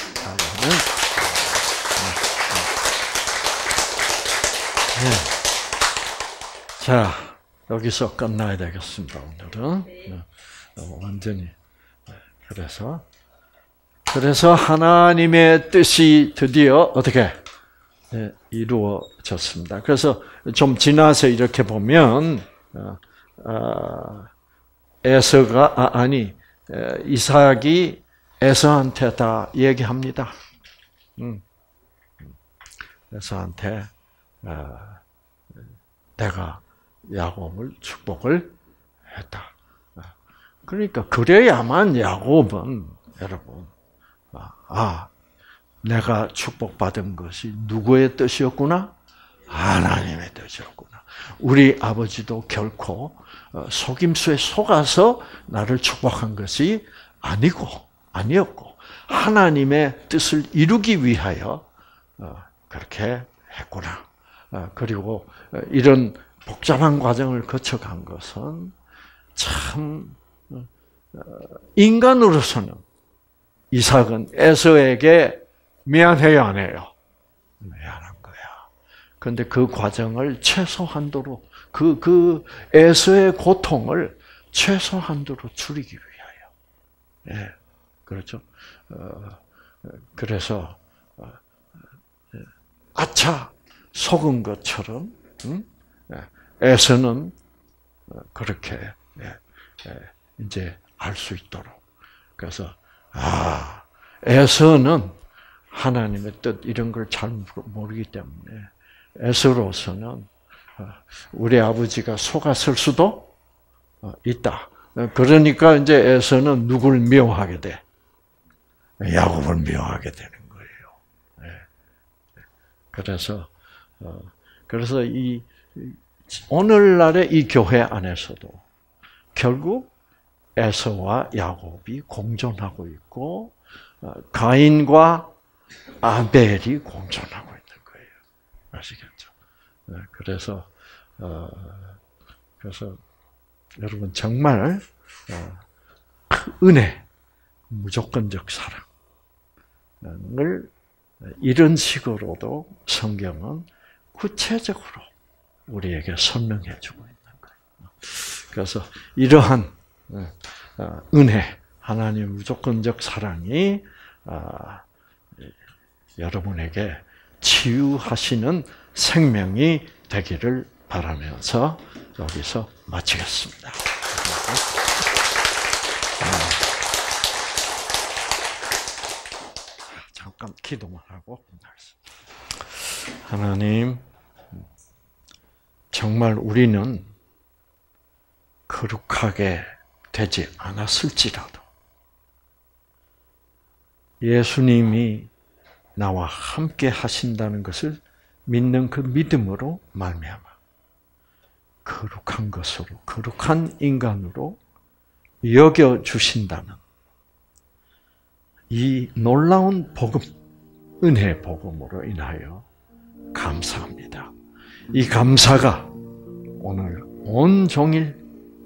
네. 자, 여기서 끝나야 되겠습니다, 오늘은. 네. 어, 완전히. 네, 그래서, 그래서 하나님의 뜻이 드디어 어떻게 이루어졌습니다. 그래서 좀 지나서 이렇게 보면, 어, 어, 에서가, 아, 니 이삭이 에서한테 다 얘기합니다. 음. 에서한테 아, 내가 야곱을 축복을 했다. 그러니까 그래야만 야곱은 여러분 아 내가 축복받은 것이 누구의 뜻이었구나? 하나님의 뜻이었구나. 우리 아버지도 결코 어, 속임수에 속아서 나를 축복한 것이 아니고 아니었고 하나님의 뜻을 이루기 위하여 어, 그렇게 했구나. 어, 그리고 이런 복잡한 과정을 거쳐간 것은 참 인간으로서는 이삭은 에서에게 미안해요, 안 해요? 미안한 거야. 그런데 그 과정을 최소한도로 그, 그 에서의 고통을 최소한도로 줄이기 위하여. 예. 그렇죠? 어, 그래서, 어, 아차! 속은 것처럼, 응? 예. 에서는 어, 그렇게, 예, 예, 이제 알 수 있도록. 그래서, 아, 에서는 하나님의 뜻, 이런 걸 잘 모르기 때문에, 에서로서는 우리 아버지가 속았을 수도 어, 있다. 그러니까 이제 에서는 누굴 미워하게 돼? 야곱을 미워하게 되는 거예요. 네. 그래서 어, 그래서 이 오늘날의 이 교회 안에서도 결국 에서와 야곱이 공존하고 있고 어, 가인과 아벨이 공존하고 있는 거예요. 아시겠죠? 네, 그래서 어, 그래서 여러분 정말 어, 은혜, 무조건적 사랑을 이런 식으로도 성경은 구체적으로 우리에게 설명해 주고 있는 거예요. 그래서 이러한 어, 은혜, 하나님 무조건적 사랑이 여러분에게 치유하시는 생명이 되기를 바라면서 여기서 마치겠습니다. 잠깐 기도만 하고. 하나님, 정말 우리는 거룩하게 되지 않았을지라도 예수님이 나와 함께 하신다는 것을 믿는 그 믿음으로 말미암아 거룩한 것으로 거룩한 인간으로 여겨 주신다는 이 놀라운 복음 은혜 복음으로 인하여 감사합니다. 이 감사가 오늘 온 종일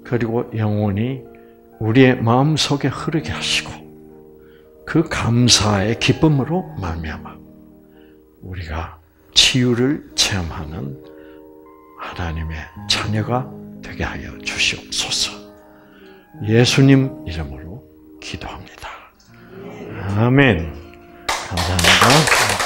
그리고 영원히 우리의 마음 속에 흐르게 하시고 그 감사의 기쁨으로 말미암아 우리가 치유를 체험하는 하나님의 자녀가 되게 하여 주시옵소서. 예수님 이름으로 기도합니다. 아멘. 감사합니다.